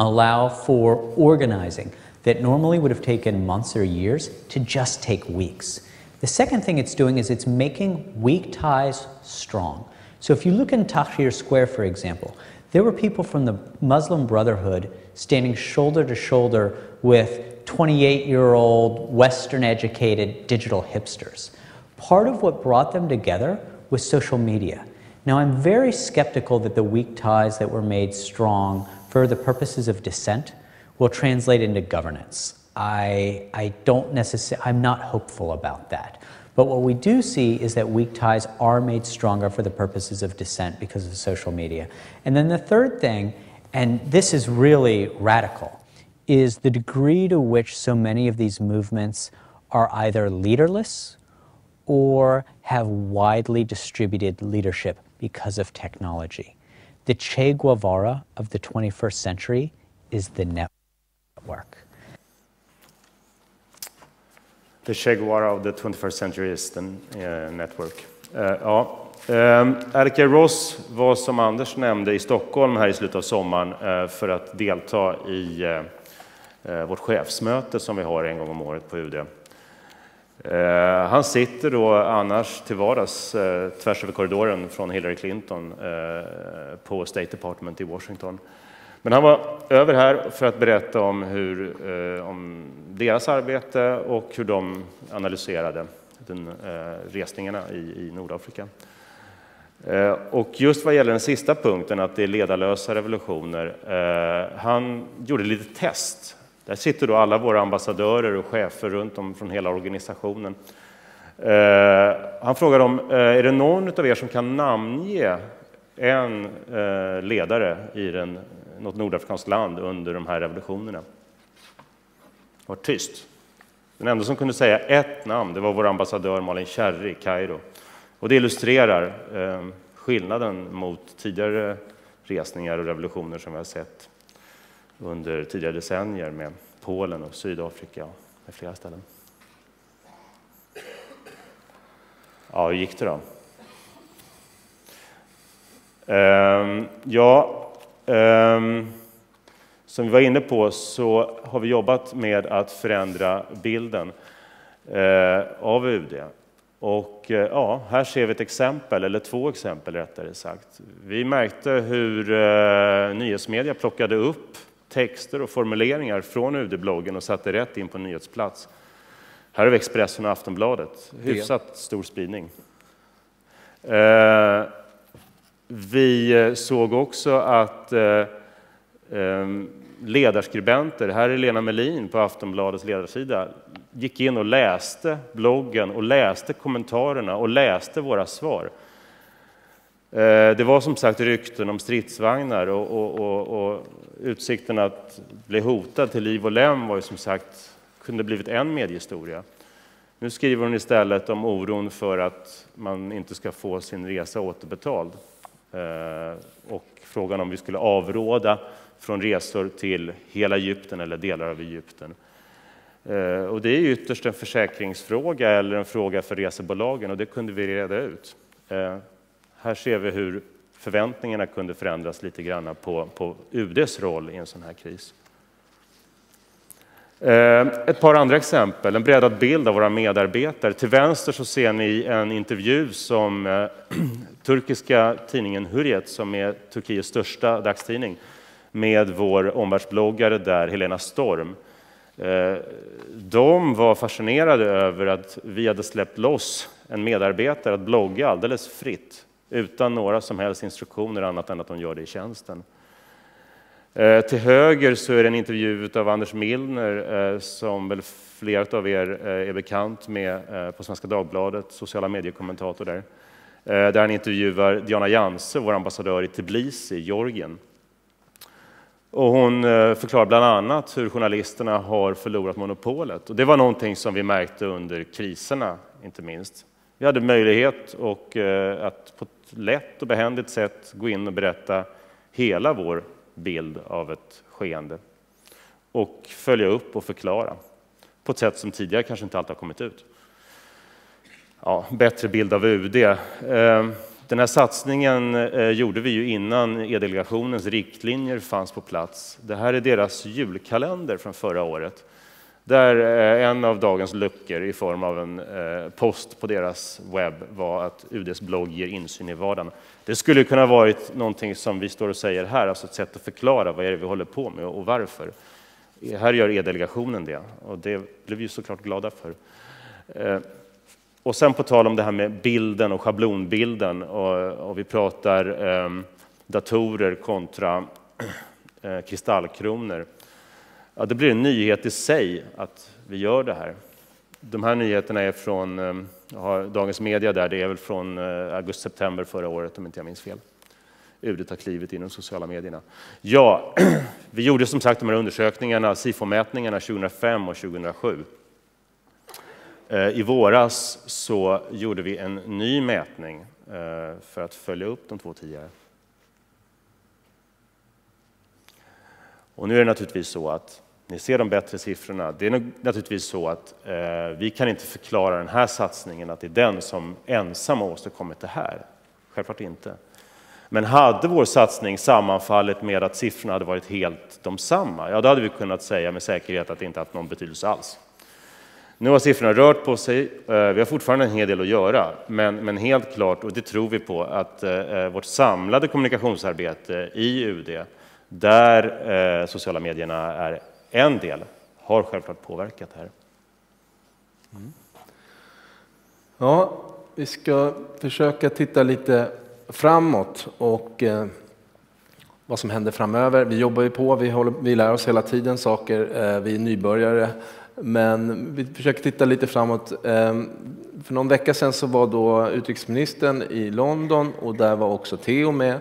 allow for organizing that normally would have taken months or years to just take weeks. The second thing it's doing is it's making weak ties strong. So if you look in Tahrir Square, for example, there were people from the Muslim Brotherhood standing shoulder to shoulder with 28 year old, Western educated digital hipsters. Part of what brought them together was social media. Now, I'm very skeptical that the weak ties that were made strong for the purposes of dissent will translate into governance. I, I don't necessarily, I'm not hopeful about that. But what we do see is that weak ties are made stronger for the purposes of dissent because of social media. And then the third thing, and this is really radical, is the degree to which so many of these movements are either leaderless or have widely distributed leadership because of technology. The Che Guevara of the 21st century is the network. The Che Guevara of the 21st century is the uh, network. Uh, ja. Um, Ross var som Anders nämnde i Stockholm här i slutet av sommaren uh, för att delta i uh, uh, vårt chefsmöte som vi har en gång om året på UD. Han sitter då annars till vardags tvärs över korridoren från Hillary Clinton på State Department i Washington. Men han var över här för att berätta om, hur, eh, om deras arbete och hur de analyserade den, eh, resningarna i, i Nordafrika. Eh, och just vad gäller den sista punkten, att det är ledarlösa revolutioner, eh, han gjorde lite test. Där sitter då alla våra ambassadörer och chefer runt om från hela organisationen. Eh, han frågade om, eh, är det någon av er som kan namnge en eh, ledare i den något nordafrikanskt land under de här revolutionerna. Det var tyst. Den enda som kunde säga ett namn det var vår ambassadör Malin Kärri i Kairo. Och det illustrerar eh, skillnaden mot tidigare resningar och revolutioner som vi har sett under tidigare decennier med Polen och Sydafrika med flera ställen. Ja, hur gick det då? Ehm, ja, som vi var inne på så har vi jobbat med att förändra bilden eh, av UD. Och eh, ja, här ser vi ett exempel, eller två exempel rättare sagt. Vi märkte hur eh, nyhetsmedia plockade upp texter och formuleringar från UD-bloggen och satte rätt in på nyhetsplats. Här har vi Expressen och Aftonbladet, hyfsat stor spridning. Vi eh, såg också att eh, ehm, ledarskribenter, här är Lena Melin på Aftonbladets ledarsida, gick in och läste bloggen och läste kommentarerna och läste våra svar. Eh, det var som sagt rykten om stridsvagnar och, och, och, och utsikten att bli hotad till liv och lem var ju som sagt, kunde blivit en mediehistoria. Nu skriver hon istället om oron för att man inte ska få sin resa återbetald. Eh, och frågan om vi skulle avråda från resor till hela Egypten eller delar av Egypten. Eh, och det är ytterst en försäkringsfråga eller en fråga för resebolagen och det kunde vi reda ut. Eh, här ser vi hur förväntningarna kunde förändras lite grann på, på UDs roll i en sån här kris. Eh, ett par andra exempel, en breddad bild av våra medarbetare. Till vänster så ser ni en intervju som eh, turkiska tidningen Hurriyet, som är Turkiets största dagstidning, med vår omvärldsbloggare där, Helena Storm. Eh, de var fascinerade över att vi hade släppt loss en medarbetare att blogga alldeles fritt, utan några som helst instruktioner annat än att de gör det i tjänsten. Eh, till höger så är det en intervju av Anders Milner eh, som väl flera av er eh, är bekant med på Svenska Dagbladet, sociala mediekommentator där. Där han intervjuar Diana Janse, vår ambassadör i Tbilisi, Georgien. Och hon förklarar bland annat hur journalisterna har förlorat monopolet. Och det var någonting som vi märkte under kriserna, inte minst. Vi hade möjlighet och, att på ett lätt och behändigt sätt gå in och berätta hela vår bild av ett skeende och följa upp och förklara på ett sätt som tidigare kanske inte alltid har kommit ut. Ja, bättre bild av UD. Eh, den här satsningen eh, gjorde vi ju innan E-delegationens riktlinjer fanns på plats. Det här är deras julkalender från förra året där eh, en av dagens luckor i form av en post på deras webb var att UDs blogg ger insyn i vardagen. Det skulle kunna varit någonting som vi står och säger här, alltså ett sätt att förklara vad är det vi håller på med och varför. Här gör E-delegationen det och det blev vi såklart glada för. Eh, och sen på tal om det här med bilden och schablonbilden och, och vi pratar eh, datorer kontra eh, kristallkronor ja, det blir en nyhet i sig att vi gör det här. De här nyheterna är från ehm, jag har Dagens Media där, det är väl från eh, augusti-september förra året om inte jag minns fel. UD tar klivet in i de sociala medierna. Ja, vi gjorde som sagt de här undersökningarna, SIFO-mätningarna 2005 och 2007. Eh, I våras så gjorde vi en ny mätning eh, för att följa upp de två tidigare. Och nu är det naturligtvis så att ni ser de bättre siffrorna. Det är naturligtvis så att eh, vi kan inte förklara den här satsningen att det är den som ensam har åstadkommit det här. Självklart inte. Men hade vår satsning sammanfallit med att siffrorna hade varit helt de samma, ja då hade vi kunnat säga med säkerhet att det inte haft någon betydelse alls. Nu har siffrorna rört på sig. Eh, vi har fortfarande en hel del att göra, men, men helt klart, och det tror vi på, att eh, eh vårt samlade kommunikationsarbete i UD, där eh, sociala medierna är en del, har självklart påverkat det här. Mm. Ja, vi ska försöka titta lite framåt och eh, vad som händer framöver. Vi jobbar ju på, vi, håller, vi lär oss hela tiden saker, eh, vi är nybörjare. Men vi försöker titta lite framåt. Eh, för någon vecka sedan så var då utrikesministern i London och där var också Theo med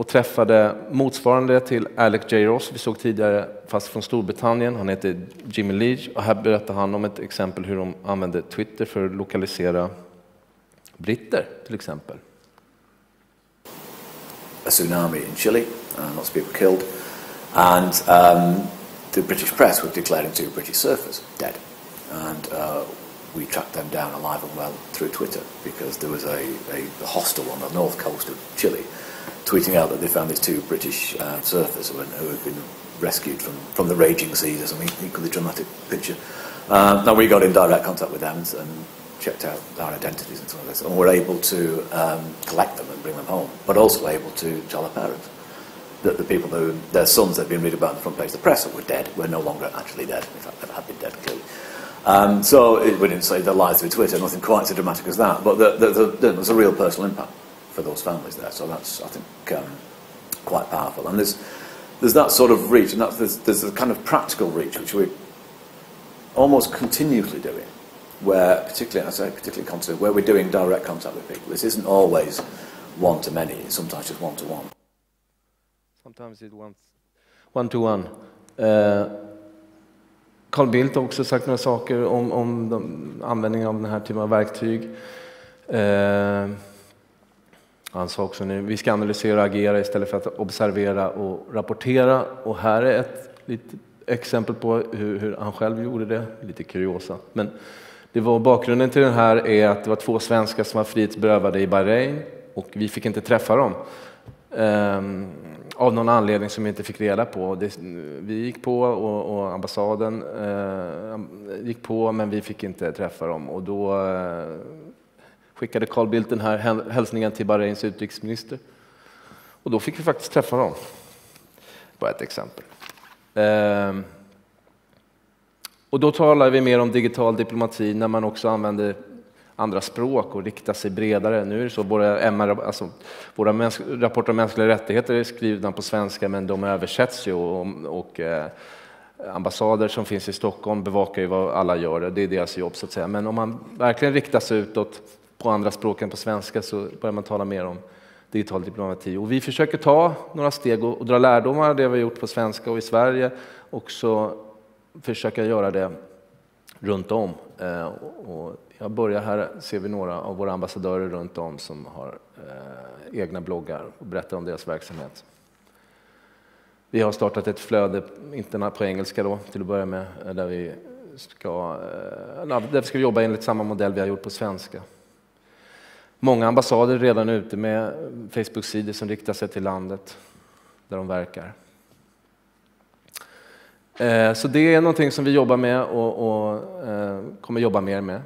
och träffade motsvarande till Alec J. Ross vi såg tidigare, fast från Storbritannien. Han heter Jimmy Leach och här berättar han om ett exempel hur de använder Twitter för att lokalisera britter till exempel. a tsunami in Chile, uh, lots of people killed, and um, the British press were declaring two British surfers dead. And uh, we tracked them down alive and well through Twitter because there was a, a, hostel on the north coast of Chile tweeting out that they found these two British uh, surfers who, had been rescued from, from the raging seas or something equally dramatic picture. Um, now we got in direct contact with them and, and checked out their identities and so on, and were able to um, collect them and bring them home, but also able to tell their parents that the people who their sons had been reading about on the front page of the press were dead were no longer actually dead. In fact, they had been dead clearly. Um, so it, we didn't say their lives through Twitter, nothing quite so dramatic as that, but the, the, the, there was a real personal impact for those families there. So that's, I think, um, quite powerful. And there's, there's that sort of reach, and that's, there's, there's a kind of practical reach which we're almost continuously doing where, particularly, I say particularly content, where we're doing direct contact with people. This isn't always one to many, it's sometimes just one to one. Sometimes it's one, one to one. Uh, Carl Bildt har också sagt några saker om, om de, användningen av den här typen av verktyg. Uh, han sa också nu vi ska analysera och agera istället för att observera och rapportera. Och här är ett litet exempel på hur, hur han själv gjorde det, lite kuriosa. Men det var bakgrunden till den här är att det var två svenskar som var frihetsberövade i Bahrain och vi fick inte träffa dem. Um, av någon anledning som vi inte fick reda på. Det, vi gick på och, och ambassaden uh, gick på men vi fick inte träffa dem och då uh, skickade Carl Bildt den här hälsningen till Bahrains utrikesminister. Och då fick vi faktiskt träffa dem. Bara ett exempel. Ehm, och då talar vi mer om digital diplomati när man också använder andra språk och riktar sig bredare. Nu är det så, våra, MR, alltså, våra rapporter om mänskliga rättigheter är skrivna på svenska men de översätts ju och, och eh, ambassader som finns i Stockholm bevakar ju vad alla gör, det är deras jobb så att säga. Men om man verkligen riktar sig utåt på andra språk än på svenska så börjar man tala mer om digital diplomati. Och vi försöker ta några steg och, och dra lärdomar av det vi har gjort på svenska och i Sverige och också försöka göra det runt om. Eh, och jag börjar här, ser vi några av våra ambassadörer runt om som har eh, egna bloggar och berättar om deras verksamhet. Vi har startat ett flöde, inte på engelska då, till att börja med, eh, där vi ska, eh, där vi ska jobba enligt samma modell vi har gjort på svenska. Många ambassader är redan ute med Facebook-sidor som riktar sig till landet där de verkar. Eh, så det är någonting som vi jobbar med och, och eh, kommer jobba mer med.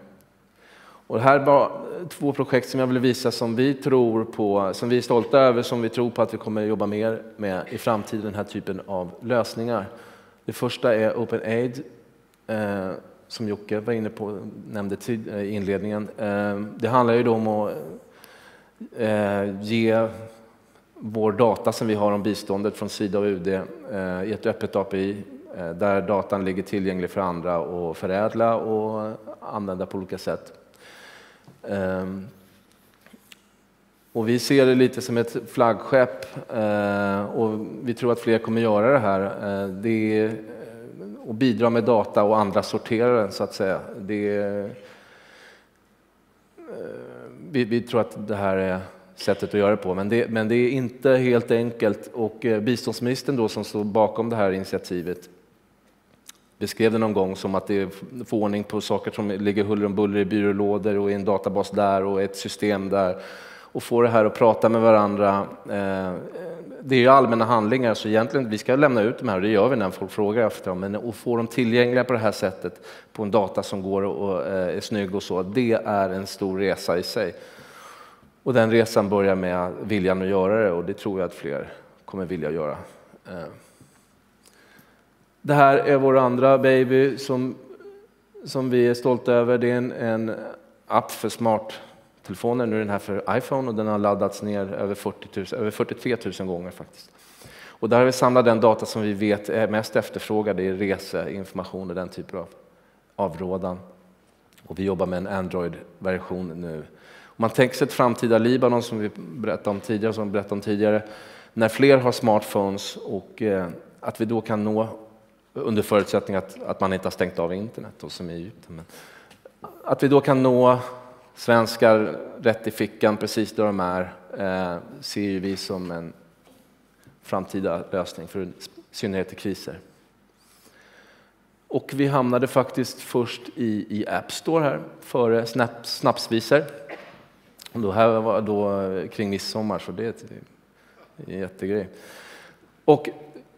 Och det här var två projekt som jag vill visa som vi tror på, som vi är stolta över, som vi tror på att vi kommer jobba mer med i framtiden, den här typen av lösningar. Det första är OpenAid, eh, som Jocke var inne på, nämnde eh, i inledningen. Eh, det handlar ju då om att eh, ge vår data som vi har om biståndet från Sida och UD i ett öppet API där datan ligger tillgänglig för andra att förädla och använda på olika sätt. Och vi ser det lite som ett flaggskepp och vi tror att fler kommer göra det här. Det är, och bidra med data och andra sorterar den så att säga. Det eh, vi, vi, tror att det här är sättet att göra det på, men det, men det är inte helt enkelt. Och eh, biståndsministern då som står bakom det här initiativet beskrev det någon gång som att det är få ordning på saker som ligger huller om buller i byrålådor och i en databas där och ett system där och få det här att prata med varandra. Eh, det är ju allmänna handlingar, så egentligen vi ska lämna ut de här och det gör vi när folk frågar efter dem. Men att få dem tillgängliga på det här sättet på en data som går och eh, är snygg och så, det är en stor resa i sig. Och den resan börjar med viljan att göra det och det tror jag att fler kommer vilja göra. Eh. Det här är vår andra baby som, som vi är stolta över. Det är en, en app för smart smarttelefoner. Nu är den här för iPhone och den har laddats ner över, 40 000, över 43 000 gånger faktiskt. Och där har vi samlat den data som vi vet är mest efterfrågad i reseinformation och den typen av avrådan. Och vi jobbar med en Android-version nu om man tänker sig ett framtida Libanon som vi berättade om tidigare, som berättade om tidigare, när fler har smartphones och eh, att vi då kan nå, under förutsättning att, att man inte har stängt av internet då, som i Egypten, men, att vi då kan nå svenskar rätt i fickan precis där de är, eh, ser vi som en framtida lösning för i synnerhet i kriser. Och vi hamnade faktiskt först i, i App Store här, före snap, Snapsvisor. Då här var då eh, kring midsommar, så det är en jättegrej. Och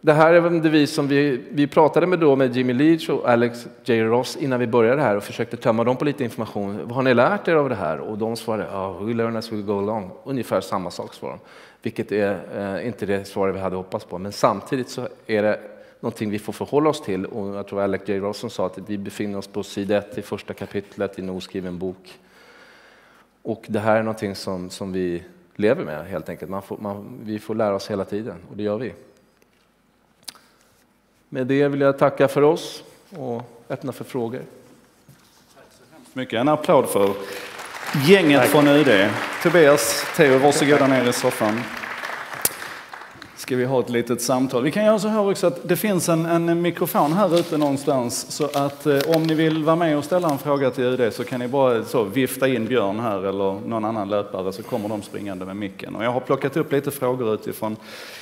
det här är en devis som vi, vi pratade med, då med Jimmy Leach och Alex J. Ross innan vi började här och försökte tömma dem på lite information. Vad har ni lärt er av det här? Och de svarade, oh, we learn as we go along. Ungefär samma sak svarade de. Vilket är eh, inte det svar vi hade hoppats på. Men samtidigt så är det någonting vi får förhålla oss till. Och jag tror Alex J. Ross sa att vi befinner oss på sida 1 i första kapitlet i en oskriven bok. Och det här är någonting som, som vi lever med helt enkelt. Man får, man, vi får lära oss hela tiden och det gör vi. Med det vill jag tacka för oss och öppna för frågor. Tack så hemskt mycket. En applåd för gänget Tack. från UD. Tobias, Theo, varsågoda ner i soffan ska vi ha ett litet samtal. Vi kan göra så här också att det finns en, en mikrofon här ute någonstans så att eh, om ni vill vara med och ställa en fråga till UD så kan ni bara så vifta in Björn här eller någon annan löpare så kommer de springande med micken. Och jag har plockat upp lite frågor utifrån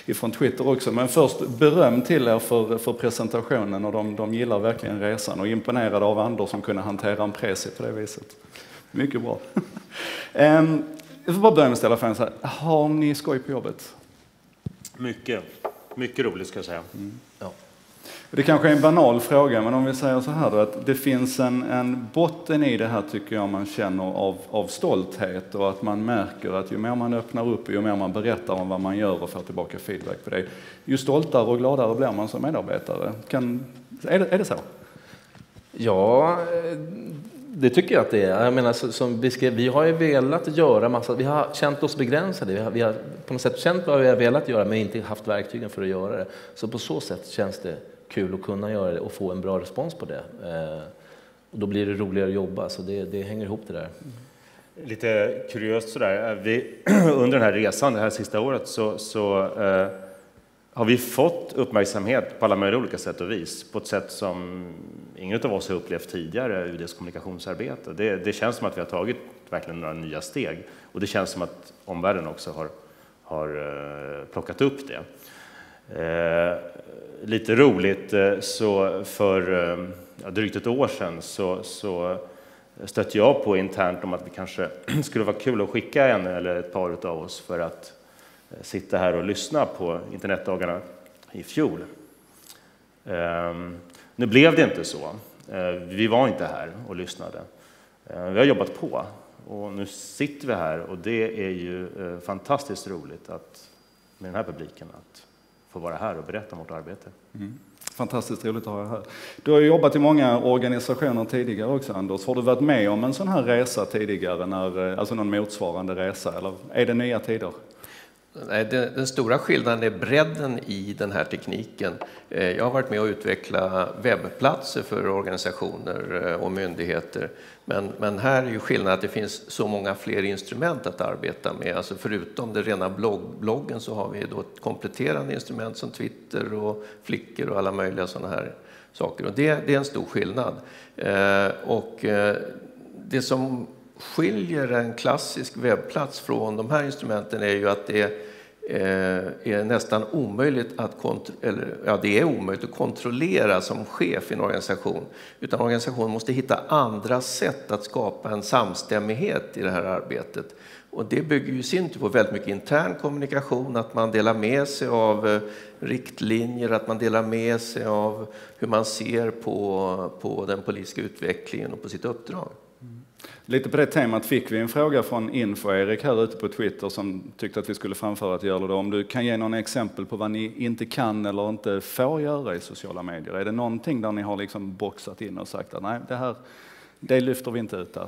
ifrån Twitter också. Men först beröm till er för, för presentationen och de, de gillar verkligen resan och är imponerade av Anders som kunde hantera en presi på det viset. Mycket bra. um, jag får bara börja med att ställa frågan så här. Har ni skoj på jobbet? Mycket. Mycket roligt ska jag säga. Mm. Ja. Det kanske är en banal fråga, men om vi säger så här då, att det finns en, en botten i det här tycker jag man känner av, av stolthet och att man märker att ju mer man öppnar upp och ju mer man berättar om vad man gör och får tillbaka feedback på det, ju stoltare och gladare blir man som medarbetare. Kan, är, det, är det så? Ja, det tycker jag att det är. Jag menar, som beskrev, vi har ju velat göra massa, vi har känt oss begränsade. Vi har, vi har på något sätt känt vad vi har velat göra men inte haft verktygen för att göra det. Så på så sätt känns det kul att kunna göra det och få en bra respons på det. Eh, och då blir det roligare att jobba, så det, det hänger ihop det där. Lite kuriöst sådär, eh, vi, under den här resan, det här sista året, så, så eh, har vi fått uppmärksamhet på alla möjliga olika sätt och vis, på ett sätt som ingen av oss har upplevt tidigare i kommunikationsarbete. Det, det, känns som att vi har tagit verkligen några nya steg och det känns som att omvärlden också har, har eh, plockat upp det. Eh, lite roligt, eh, så för uh, drygt ett år sedan så, så stötte jag på internt om att det kanske skulle vara kul att skicka en eller ett par av oss för att sitta här och lyssna på internetdagarna i fjol. Ehm, nu blev det inte så. Ehm, vi var inte här och lyssnade. Ehm, vi har jobbat på och nu sitter vi här och det är ju eh, fantastiskt roligt att med den här publiken att få vara här och berätta om vårt arbete. Mm. Fantastiskt roligt att ha er här. Du har jobbat i många organisationer tidigare också Anders. Har du varit med om en sån här resa tidigare, när, eh, alltså någon motsvarande resa, eller är det nya tider? Nej, den, den, stora skillnaden är bredden i den här tekniken. Eh, jag har varit med och utveckla webbplatser för organisationer eh, och myndigheter. Men, men här är ju skillnaden att det finns så många fler instrument att arbeta med. Alltså förutom den rena blogg, bloggen så har vi då ett kompletterande instrument som Twitter och Flickr och alla möjliga sådana här saker. Och det, det är en stor skillnad. Eh, och eh, det som skiljer en klassisk webbplats från de här instrumenten är ju att det eh, är nästan omöjligt att, eller, ja, det är omöjligt att kontrollera som chef i en organisation. Utan organisationen måste hitta andra sätt att skapa en samstämmighet i det här arbetet. Och det bygger ju sin tur på väldigt mycket intern kommunikation, att man delar med sig av eh, riktlinjer, att man delar med sig av hur man ser på, på den politiska utvecklingen och på sitt uppdrag. Lite på det temat fick vi en fråga från Info-Erik här ute på Twitter som tyckte att vi skulle framföra till er. Om du kan ge några exempel på vad ni inte kan eller inte får göra i sociala medier. Är det någonting där ni har liksom boxat in och sagt att nej, det här det lyfter vi inte ut där?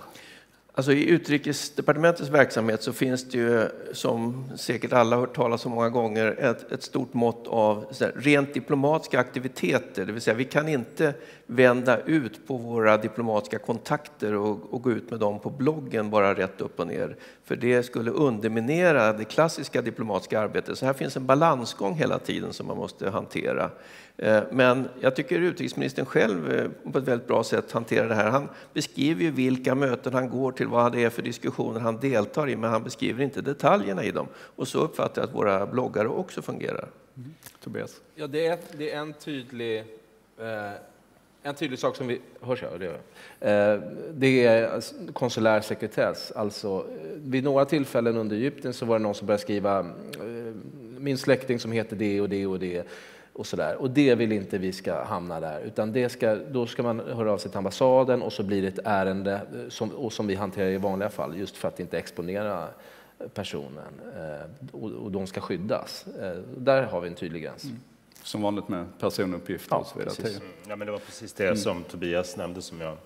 Alltså I Utrikesdepartementets verksamhet så finns det ju, som säkert alla har hört talas om många gånger, ett, ett stort mått av här, rent diplomatiska aktiviteter. Det vill säga, vi kan inte vända ut på våra diplomatiska kontakter och, och gå ut med dem på bloggen bara rätt upp och ner. För det skulle underminera det klassiska diplomatiska arbetet. Så här finns en balansgång hela tiden som man måste hantera. Eh, men jag tycker utrikesministern själv eh, på ett väldigt bra sätt hanterar det här. Han beskriver ju vilka möten han går till, vad det är för diskussioner han deltar i, men han beskriver inte detaljerna i dem. Och så uppfattar jag att våra bloggare också fungerar. Mm. Tobias? Ja, det är, det är en tydlig eh, en tydlig sak som vi... Hörs jag? Det, det är konsulär sekretess. Alltså, vid några tillfällen under Egypten så var det någon som började skriva min släkting som heter det och det och det och sådär. Och det vill inte vi ska hamna där, utan det ska, då ska man höra av sig till ambassaden och så blir det ett ärende eh, som, och som vi hanterar i vanliga fall, just för att inte exponera personen. Eh, och, och de ska skyddas. Eh, där har vi en tydlig gräns. Mm. Som vanligt med personuppgifter ja, och så vidare. Precis. Ja, men det var precis det mm. som Tobias nämnde som jag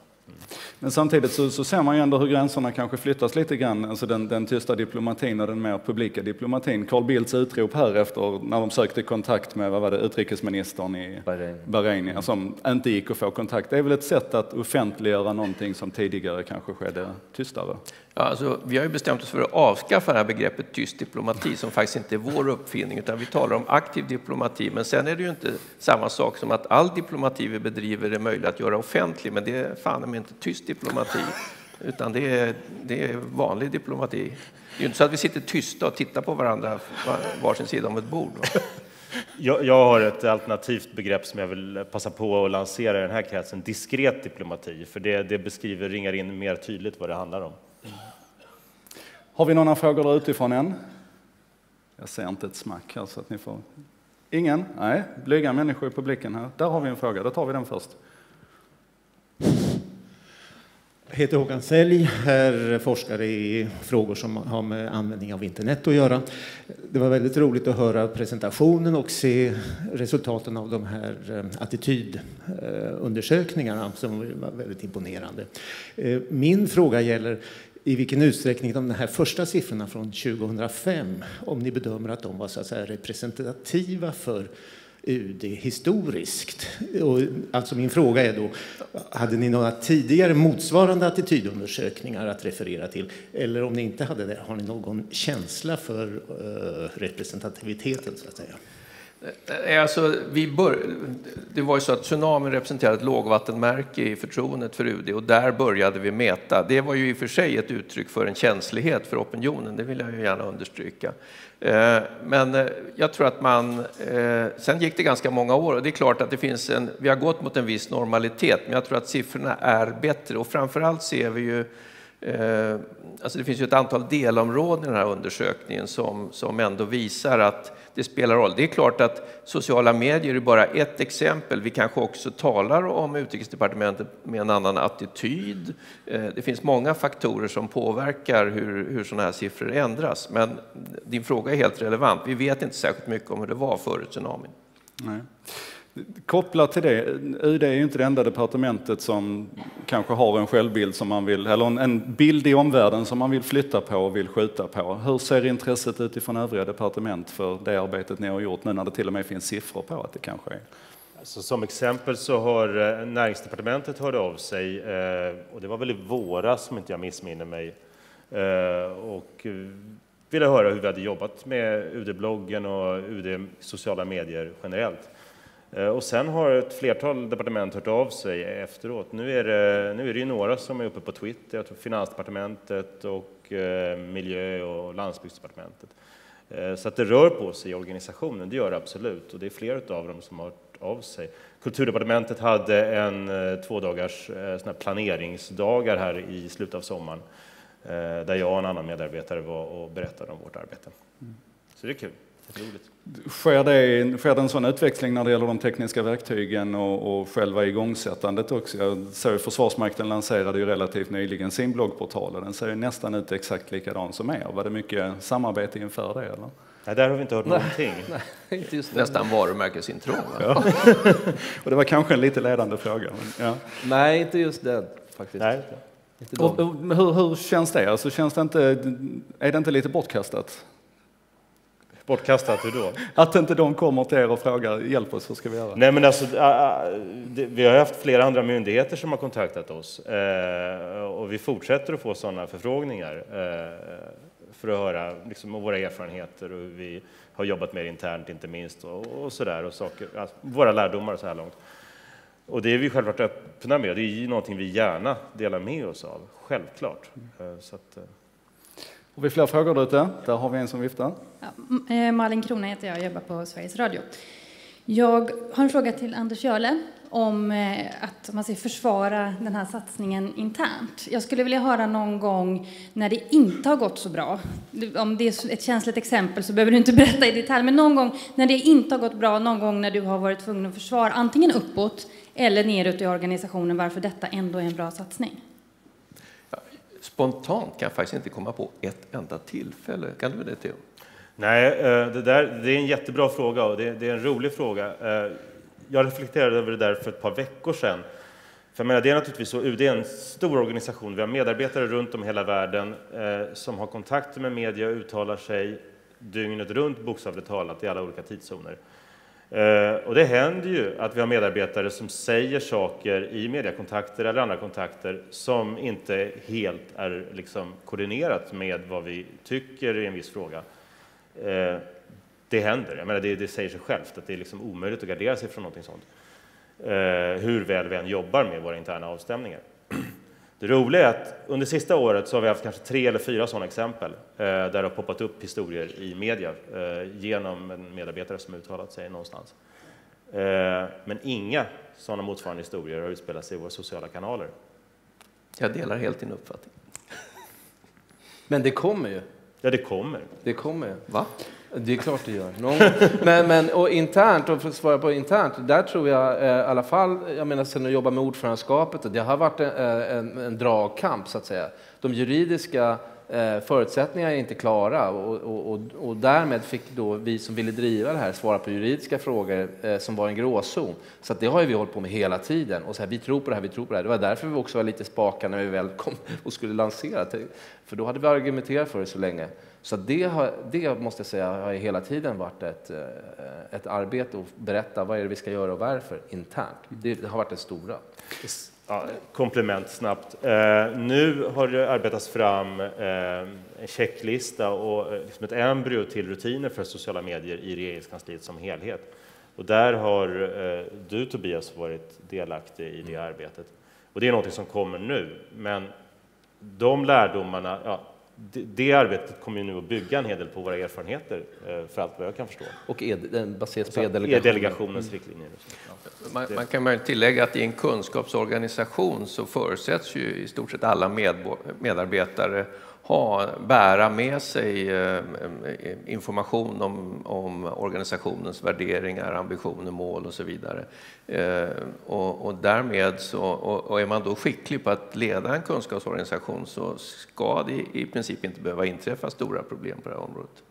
men samtidigt så, så, ser man ju ändå hur gränserna kanske flyttas lite grann, alltså den, den tysta diplomatin och den mer publika diplomatin. Carl Bildts utrop här efter när de sökte kontakt med vad var det, utrikesministern i Bahrain, Bahrain som inte gick att få kontakt. Det är väl ett sätt att offentliggöra någonting som tidigare kanske skedde tystare? Ja, alltså, vi har ju bestämt oss för att avskaffa det här begreppet tyst diplomati som faktiskt inte är vår uppfinning, utan vi talar om aktiv diplomati. Men sen är det ju inte samma sak som att all diplomati vi bedriver är möjlig att göra offentlig, men det är fan inte tyst diplomati, utan det är, det är vanlig diplomati. Det är inte så att vi sitter tysta och tittar på varandra varsin sida om ett bord. Jag, jag, har ett alternativt begrepp som jag vill passa på att lansera i den här kretsen, diskret diplomati, för det, det beskriver, ringar in mer tydligt vad det handlar om. Har vi några frågor där utifrån än? Jag ser inte ett smack här så att ni får... Ingen? Nej, blyga människor i publiken här. Där har vi en fråga, då tar vi den först. Jag heter Håkan Sälj, är forskare i frågor som har med användning av internet att göra. Det var väldigt roligt att höra presentationen och se resultaten av de här eh, attitydundersökningarna som var väldigt imponerande. Eh, min fråga gäller i vilken utsträckning de här första siffrorna från 2005, om ni bedömer att de var så att säga representativa för UD historiskt. Och alltså min fråga är då, hade ni några tidigare motsvarande attitydundersökningar att referera till? Eller om ni inte hade det, har ni någon känsla för eh, representativiteten så att säga? Eh, eh, alltså, vi bör, det var ju så att tsunamin representerade ett lågvattenmärke i förtroendet för UD och där började vi mäta. Det var ju i och för sig ett uttryck för en känslighet för opinionen, det vill jag ju gärna understryka. Eh, men jag tror att man... Sen gick det ganska många år och det är klart att det finns en... Vi har gått mot en viss normalitet, men jag tror att siffrorna är bättre och framförallt ser vi ju Alltså det finns ju ett antal delområden i den här undersökningen som, som ändå visar att det spelar roll. Det är klart att sociala medier är bara ett exempel. Vi kanske också talar om Utrikesdepartementet med en annan attityd. Eh, det finns många faktorer som påverkar hur, hur sådana här siffror ändras. Men din fråga är helt relevant. Vi vet inte särskilt mycket om hur det var före tsunamin. Nej. Kopplat till det, UD är ju inte det enda departementet som kanske har en självbild som man vill, eller en, bild i omvärlden som man vill flytta på och vill skjuta på. Hur ser intresset ut ifrån övriga departement för det arbetet ni har gjort nu när det till och med finns siffror på att det kanske är? Alltså, som exempel så har eh, näringsdepartementet hört av sig, eh, och det var väl i våras om inte jag missminner mig, eh, och ville höra hur vi hade jobbat med UD-bloggen och UD sociala medier generellt. Och sen har ett flertal departement hört av sig efteråt. Nu är det, nu är det ju några som är uppe på Twitter, jag tror Finansdepartementet och Miljö och landsbygdsdepartementet. Så att det rör på sig i organisationen, det gör det absolut. Och det är flera av dem som har av sig. Kulturdepartementet hade en eh, två dagars eh, såna planeringsdagar här i slutet av sommaren eh, där jag och en annan medarbetare var och berättade om vårt arbete. Mm. Så det är kul. Sker det, sker det en sån utväxling när det gäller de tekniska verktygen och, och själva igångsättandet också? Jag såg Försvarsmakten lanserade ju relativt nyligen sin bloggportal och den ser ju nästan ut exakt likadan som er. Var det mycket samarbete inför det? Eller? Nej, där har vi inte hört någonting. Nej, inte just Nästan varumärkesintrång. Ja. och det var kanske en lite ledande fråga. Men, ja. Nej, inte just det faktiskt. Nej. Inte och, hur, hur, känns det? Alltså, känns det inte, är det inte lite bortkastat? Bortkastat, hur då? Att inte de kommer till er och frågar hjälp oss, hur ska vi göra? Nej, men alltså, vi har haft flera andra myndigheter som har kontaktat oss eh, och vi fortsätter att få sådana förfrågningar eh, för att höra liksom, våra erfarenheter och hur vi har jobbat med det internt inte minst och, och sådär och saker, alltså, våra lärdomar så här långt. Och det är vi självklart öppna med. Det är någonting vi gärna delar med oss av, självklart. Mm. Så att, eh. Har vi fler frågor där ute? Där har vi en som viftar. Ja, eh, Malin Krona heter jag och jobbar på Sveriges Radio. Jag har en fråga till Anders Jörle om eh, att man ska försvara den här satsningen internt. Jag skulle vilja höra någon gång när det inte har gått så bra. Om det är ett känsligt exempel så behöver du inte berätta i detalj, men någon gång när det inte har gått bra, någon gång när du har varit tvungen att försvara antingen uppåt eller neråt i organisationen varför detta ändå är en bra satsning. Spontant kan jag faktiskt inte komma på ett enda tillfälle. Kan du det, Theo? Nej, eh, det, där, det är en jättebra fråga och det, det är en rolig fråga. Eh, jag reflekterade över det där för ett par veckor sedan. För menar, det är naturligtvis så, UD är en stor organisation. Vi har medarbetare runt om i hela världen eh, som har kontakter med media och uttalar sig dygnet runt bokstavligt talat i alla olika tidszoner. Eh, och det händer ju att vi har medarbetare som säger saker i mediekontakter eller andra kontakter som inte helt är liksom koordinerat med vad vi tycker i en viss fråga. Eh, det händer. Jag menar, det, det säger sig självt att det är liksom omöjligt att gardera sig från någonting sånt. Eh, hur väl vi än jobbar med våra interna avstämningar. Det roliga är att under sista året så har vi haft kanske tre eller fyra sådana exempel eh, där det har poppat upp historier i media eh, genom en medarbetare som uttalat sig någonstans. Eh, men inga sådana motsvarande historier har utspelat sig i våra sociala kanaler. Jag delar helt din uppfattning. Men det kommer ju. Ja, det kommer. Det kommer. Va? Det är klart det gör. Någon, men, men och internt, och för att svara på internt, där tror jag eh, i alla fall, jag menar sen att jobba med ordförandeskapet, det har varit en, en, en dragkamp så att säga. De juridiska eh, förutsättningarna är inte klara och, och, och, därmed fick då vi som ville driva det här svara på juridiska frågor eh, som var en gråzon. Så det har vi hållit på med hela tiden. Och så här, vi tror på det här, vi tror på det här. Det var därför vi också var lite spaka när vi väl kom och skulle lansera. För då hade vi argumenterat för det så länge. Så det, har, det måste jag säga har hela tiden varit ett, eh, ett arbete att berätta vad är det vi ska göra och varför internt. Det har varit det stora. Ja, komplement snabbt. Eh, nu har det arbetats fram eh, en checklista och eh, liksom ett embryo till rutiner för sociala medier i regeringskansliet som helhet. Och där har eh, du Tobias varit delaktig i det arbetet. Och det är något som kommer nu, men de lärdomarna, ja, det, det, arbetet kommer ju nu att bygga en hel del på våra erfarenheter, eh, för allt vad jag kan förstå. Och är baserat på E-delegationens mm. riktlinjer. Man, man, kan tillägga att i en kunskapsorganisation så förutsätts ju i stort sett alla medarbetare ha, bära med sig eh, information om, om organisationens värderingar, ambitioner, mål och så vidare. Eh, och, och, därmed så, och, och, är man då skicklig på att leda en kunskapsorganisation så ska det i princip inte behöva inträffa stora problem på det här området.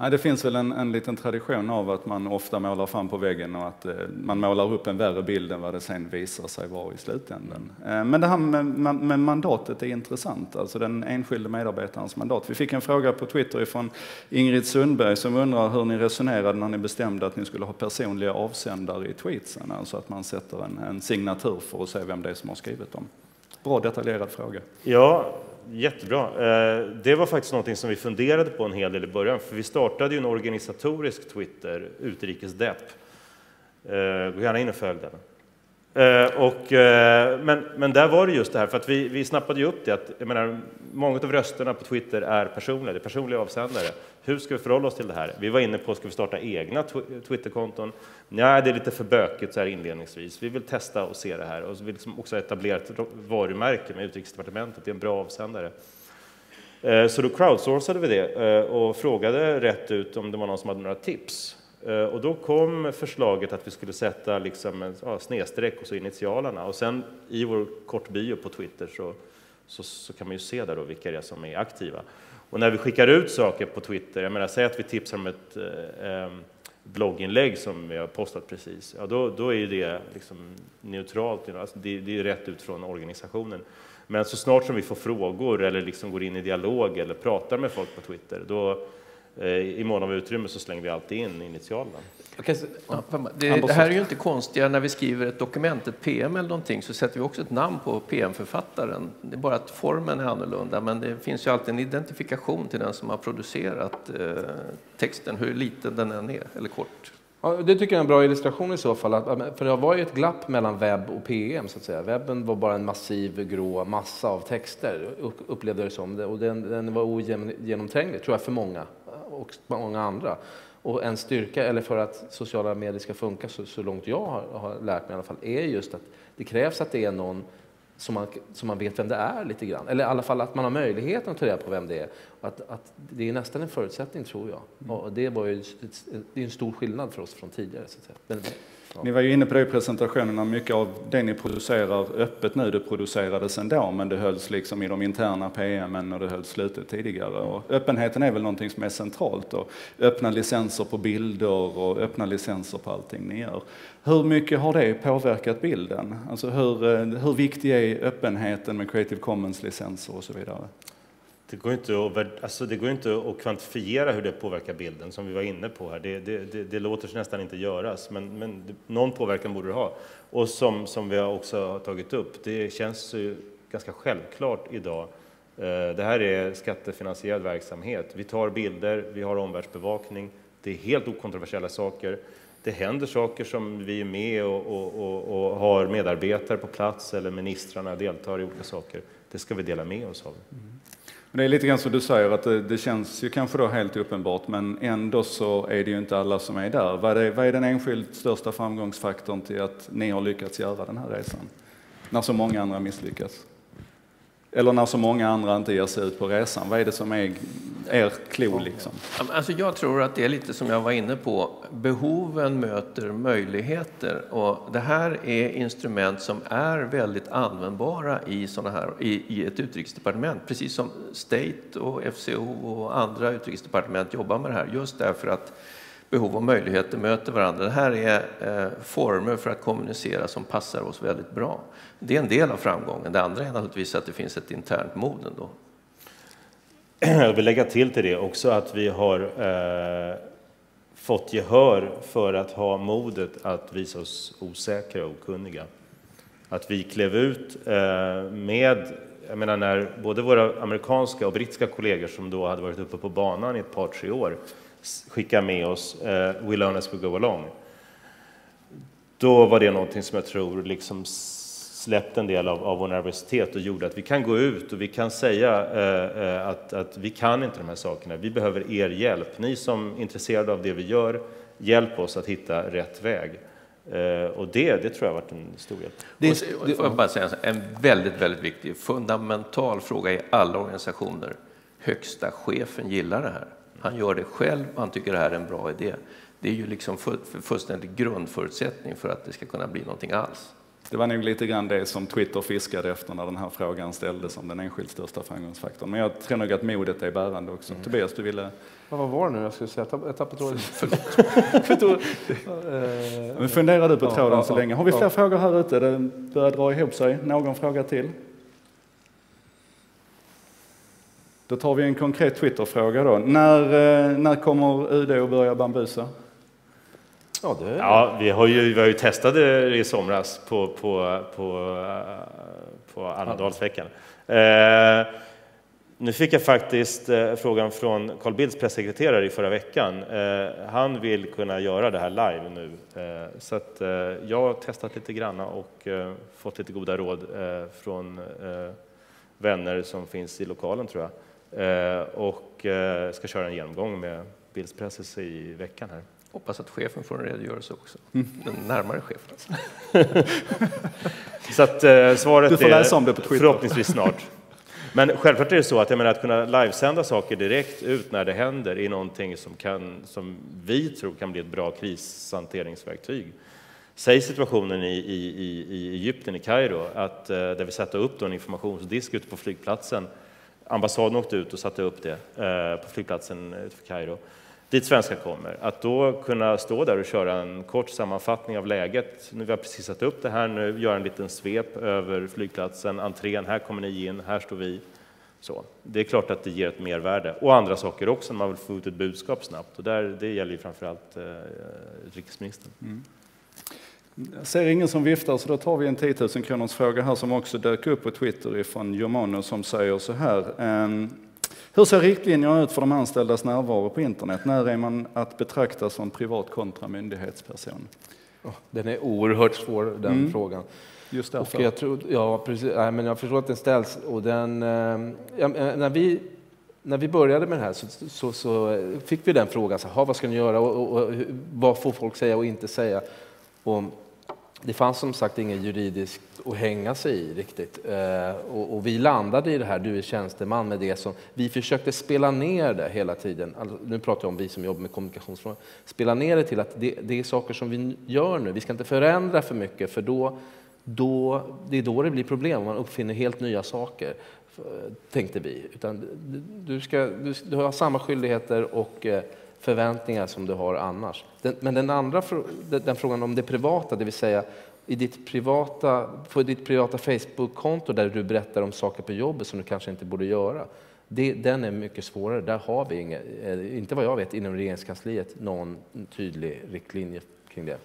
Nej, det finns väl en, en liten tradition av att man ofta målar fram på väggen och att eh, man målar upp en värre bild än vad det sen visar sig vara i slutändan. Eh, men det här med, med, mandatet är intressant, alltså den enskilde medarbetarens mandat. Vi fick en fråga på Twitter från Ingrid Sundberg som undrar hur ni resonerade när ni bestämde att ni skulle ha personliga avsändare i tweetsen, alltså att man sätter en, en signatur för att se vem det är som har skrivit dem. Bra detaljerad fråga. Ja, Jättebra. Eh, det var faktiskt någonting som vi funderade på en hel del i början, för vi startade ju en organisatorisk Twitter, Utrikesdepp. Eh, gå gärna in och följ den. Eh, och, men, men där var det just det här, för att vi, vi snappade ju upp det att jag menar, många av rösterna på Twitter är personliga, det är personliga avsändare. Hur ska vi förhålla oss till det här? Vi var inne på, ska vi starta egna Twitterkonton? Nej, det är lite för bökigt så här inledningsvis. Vi vill testa och se det här och vi vill liksom också etablera ett varumärke med Utrikesdepartementet, det är en bra avsändare. Eh, så då crowdsourcade vi det eh, och frågade rätt ut om det var någon som hade några tips. Eh, och då kom förslaget att vi skulle sätta liksom ja, snedstreck och så initialerna och sen i vår kortbio på Twitter så, så, så, kan man ju se där då vilka det är som är aktiva. Och när vi skickar ut saker på Twitter, jag menar säg att vi tipsar om ett eh, blogginlägg som vi har postat precis, ja då, då är ju det liksom neutralt, alltså det, det är rätt ut från organisationen. Men så snart som vi får frågor eller liksom går in i dialog eller pratar med folk på Twitter, då, i mån av utrymme så slänger vi alltid in initialerna. Okay, det, det, här är ju inte konstigare när vi skriver ett dokument, ett PM eller någonting, så sätter vi också ett namn på PM-författaren. Det är bara att formen är annorlunda, men det finns ju alltid en identifikation till den som har producerat eh, texten, hur liten den än är, eller kort. Ja, det tycker jag är en bra illustration i så fall. För det var ju ett glapp mellan webb och PM. så att säga. Webben var bara en massiv grå massa av texter, upplevde det som. Och den, den var ogenomtränglig, tror jag, för många och många andra. Och en styrka, eller för att sociala medier ska funka så, så långt jag har, har, lärt mig i alla fall, är just att det krävs att det är någon som man, som man vet vem det är lite grann. Eller i alla fall att man har möjligheten att ta reda på vem det är. Att, att det är nästan en förutsättning tror jag. Mm. Och det, var ju, det är en stor skillnad för oss från tidigare. Så att säga. Ni var ju inne på det i presentationen, mycket av det ni producerar öppet nu, det producerades ändå, men det hölls liksom i de interna PMen och det hölls slutet tidigare. Och öppenheten är väl någonting som är centralt, och öppna licenser på bilder och öppna licenser på allting ni gör. Hur mycket har det påverkat bilden? Alltså hur, eh, hur viktig är öppenheten med Creative Commons-licenser och så vidare? Det går, inte att, alltså det går inte att kvantifiera hur det påverkar bilden, som vi var inne på här. Det, det, det, det låter sig nästan inte göras, men, men någon påverkan borde det ha. Och som, som vi också har tagit upp, det känns ju ganska självklart idag. Eh, det här är skattefinansierad verksamhet. Vi tar bilder, vi har omvärldsbevakning. Det är helt okontroversiella saker. Det händer saker som vi är med och, och, och, och har medarbetare på plats eller ministrarna deltar i olika saker. Det ska vi dela med oss av. Mm. Det är lite grann som du säger, att det, det, känns ju kanske då helt uppenbart, men ändå så är det ju inte alla som är där. Vad är, vad är den enskilt största framgångsfaktorn till att ni har lyckats göra den här resan? När så många andra misslyckas? Eller när så många andra inte ger sig ut på resan? Vad är det som är er klo? Liksom? Alltså jag tror att det är lite som jag var inne på. Behoven möter möjligheter och det här är instrument som är väldigt användbara i, såna här, i, i ett utrikesdepartement. Precis som State och FCO och andra utrikesdepartement jobbar med det här just därför att behov och möjligheter möter varandra. Det här är eh, former för att kommunicera som passar oss väldigt bra. Det är en del av framgången. Det andra är naturligtvis att det finns ett internt mod ändå. Jag vill lägga till till det också att vi har eh, fått gehör för att ha modet att visa oss osäkra och okunniga. Att vi klev ut eh, med, jag menar när både våra amerikanska och brittiska kollegor som då hade varit uppe på banan i ett par, tre år skickade med oss eh, We learn as we go along. Då var det någonting som jag tror liksom släppte en del av, av vår nervositet och gjorde att vi kan gå ut och vi kan säga eh, eh, att, att vi kan inte de här sakerna. Vi behöver er hjälp. Ni som är intresserade av det vi gör, hjälp oss att hitta rätt väg. Eh, och det, det tror jag har varit en stor hjälp. Det, det, får jag bara säga, en väldigt, väldigt viktig, fundamental fråga i alla organisationer. Högsta chefen gillar det här. Han gör det själv och han tycker det här är en bra idé. Det är ju liksom fullständig grundförutsättning för att det ska kunna bli någonting alls. Det var nog lite grann det som Twitter fiskade efter när den här frågan ställdes om den enskilt största framgångsfaktorn. Men jag tror nog att modet är bärande också. Mm. Tobias, du ville? Vad var det nu jag skulle säga? Jag tappade tråden. Men funderar du på tråden ja, så länge. Har vi fler frågor här ute? Det börjar dra ihop sig. Någon fråga till? Då tar vi en konkret Twitterfråga då. När, eh, när kommer UD att börja bambusa? Ja, det... ja vi, har ju, vi har ju testat det i somras på, på, på, på Almedalsveckan. Eh, nu fick jag faktiskt eh, frågan från Carl Bildts pressekreterare i förra veckan. Eh, han vill kunna göra det här live nu. Eh, så att, jag har testat lite grann och fått lite goda råd från vänner som finns i lokalen tror jag. och ska köra en genomgång med Bildts presses i veckan här. Hoppas att chefen får en redogörelse också. Mm. Den närmare chefen. så att, eh, svaret du får läsa om det på Twitter. förhoppningsvis snart. Men självklart är det så att, jag menar, att kunna livesända saker direkt ut när det händer är någonting som, kan, som vi tror kan bli ett bra krishanteringsverktyg. Säg situationen i, i, i Egypten, i Kairo, att, eh, där vi satte upp en informationsdisk ute på flygplatsen. Ambassaden åkte ut och satte upp det eh, på flygplatsen utanför Kairo dit svenskar kommer. Att då kunna stå där och köra en kort sammanfattning av läget. Nu vi har precis satt upp det här nu, göra en liten svep över flygplatsen, entrén, här kommer ni in, här står vi. Så. Det är klart att det ger ett mervärde. Och andra saker också, när man vill få ut ett budskap snabbt. Och där, det gäller ju framförallt eh, utrikesministern. Mm. Jag ser ingen som viftar, så då tar vi en 10 000 kronors fråga här som också dök upp på Twitter ifrån Jomano som säger så här. Um, hur ser riktlinjerna ut för de anställdas närvaro på internet? När är man att betrakta som privat kontra myndighetsperson? Den är oerhört svår, den mm. frågan. Just därför. Och jag, tror, ja, precis, nej, men jag förstår att den ställs. Och den, eh, ja, när, vi, när vi började med det här så, så, så fick vi den frågan, så, vad ska ni göra och, och, och, vad får folk säga och inte säga? Och det fanns som sagt inget juridiskt att hänga sig i riktigt. Eh, och, och, vi landade i det här, du är tjänsteman, med det som vi försökte spela ner det hela tiden. Alltså, nu pratar jag om vi som jobbar med kommunikationsfrågor. Spela ner det till att det, det, är saker som vi gör nu. Vi ska inte förändra för mycket, för då, då, det är då det blir problem. Man uppfinner helt nya saker, tänkte vi. Utan du, ska, du, du har samma skyldigheter och eh, förväntningar som du har annars. Den, men den andra den frågan om det privata, det vill säga i ditt privata, på ditt privata Facebook-konto där du berättar om saker på jobbet som du kanske inte borde göra. Det, den är mycket svårare. Där har vi, inga, eh, inte vad jag vet, inom regeringskansliet någon tydlig riktlinje kring det.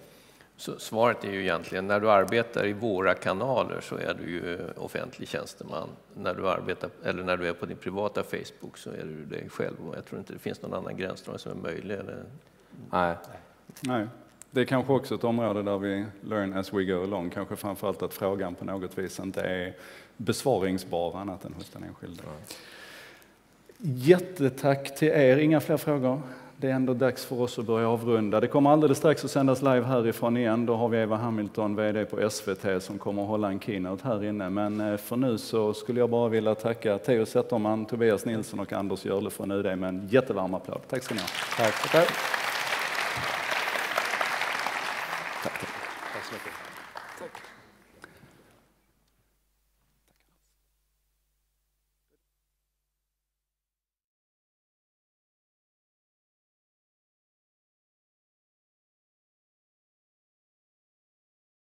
Så svaret är ju egentligen, när du arbetar i våra kanaler så är du ju offentlig tjänsteman. När du, arbetar, eller när du är på din privata Facebook så är du dig själv. Och jag tror inte det finns någon annan gränsdragning som är möjlig. Eller... Nej. Nej. Det är kanske också ett område där vi learn as we go along. Kanske framförallt att frågan på något vis inte är besvaringsbar annat än hos den enskilde. Jättetack till er. Inga fler frågor? Det är ändå dags för oss att börja avrunda. Det kommer alldeles strax att sändas live härifrån igen. Då har vi Eva Hamilton, VD på SVT, som kommer att hålla en keynote här inne. Men eh, för nu så skulle jag bara vilja tacka Theo Zetterman, Tobias Nilsson och Anders Görle från UD med en jättevarm applåd. Tack ska ni ha. Tack. Tack.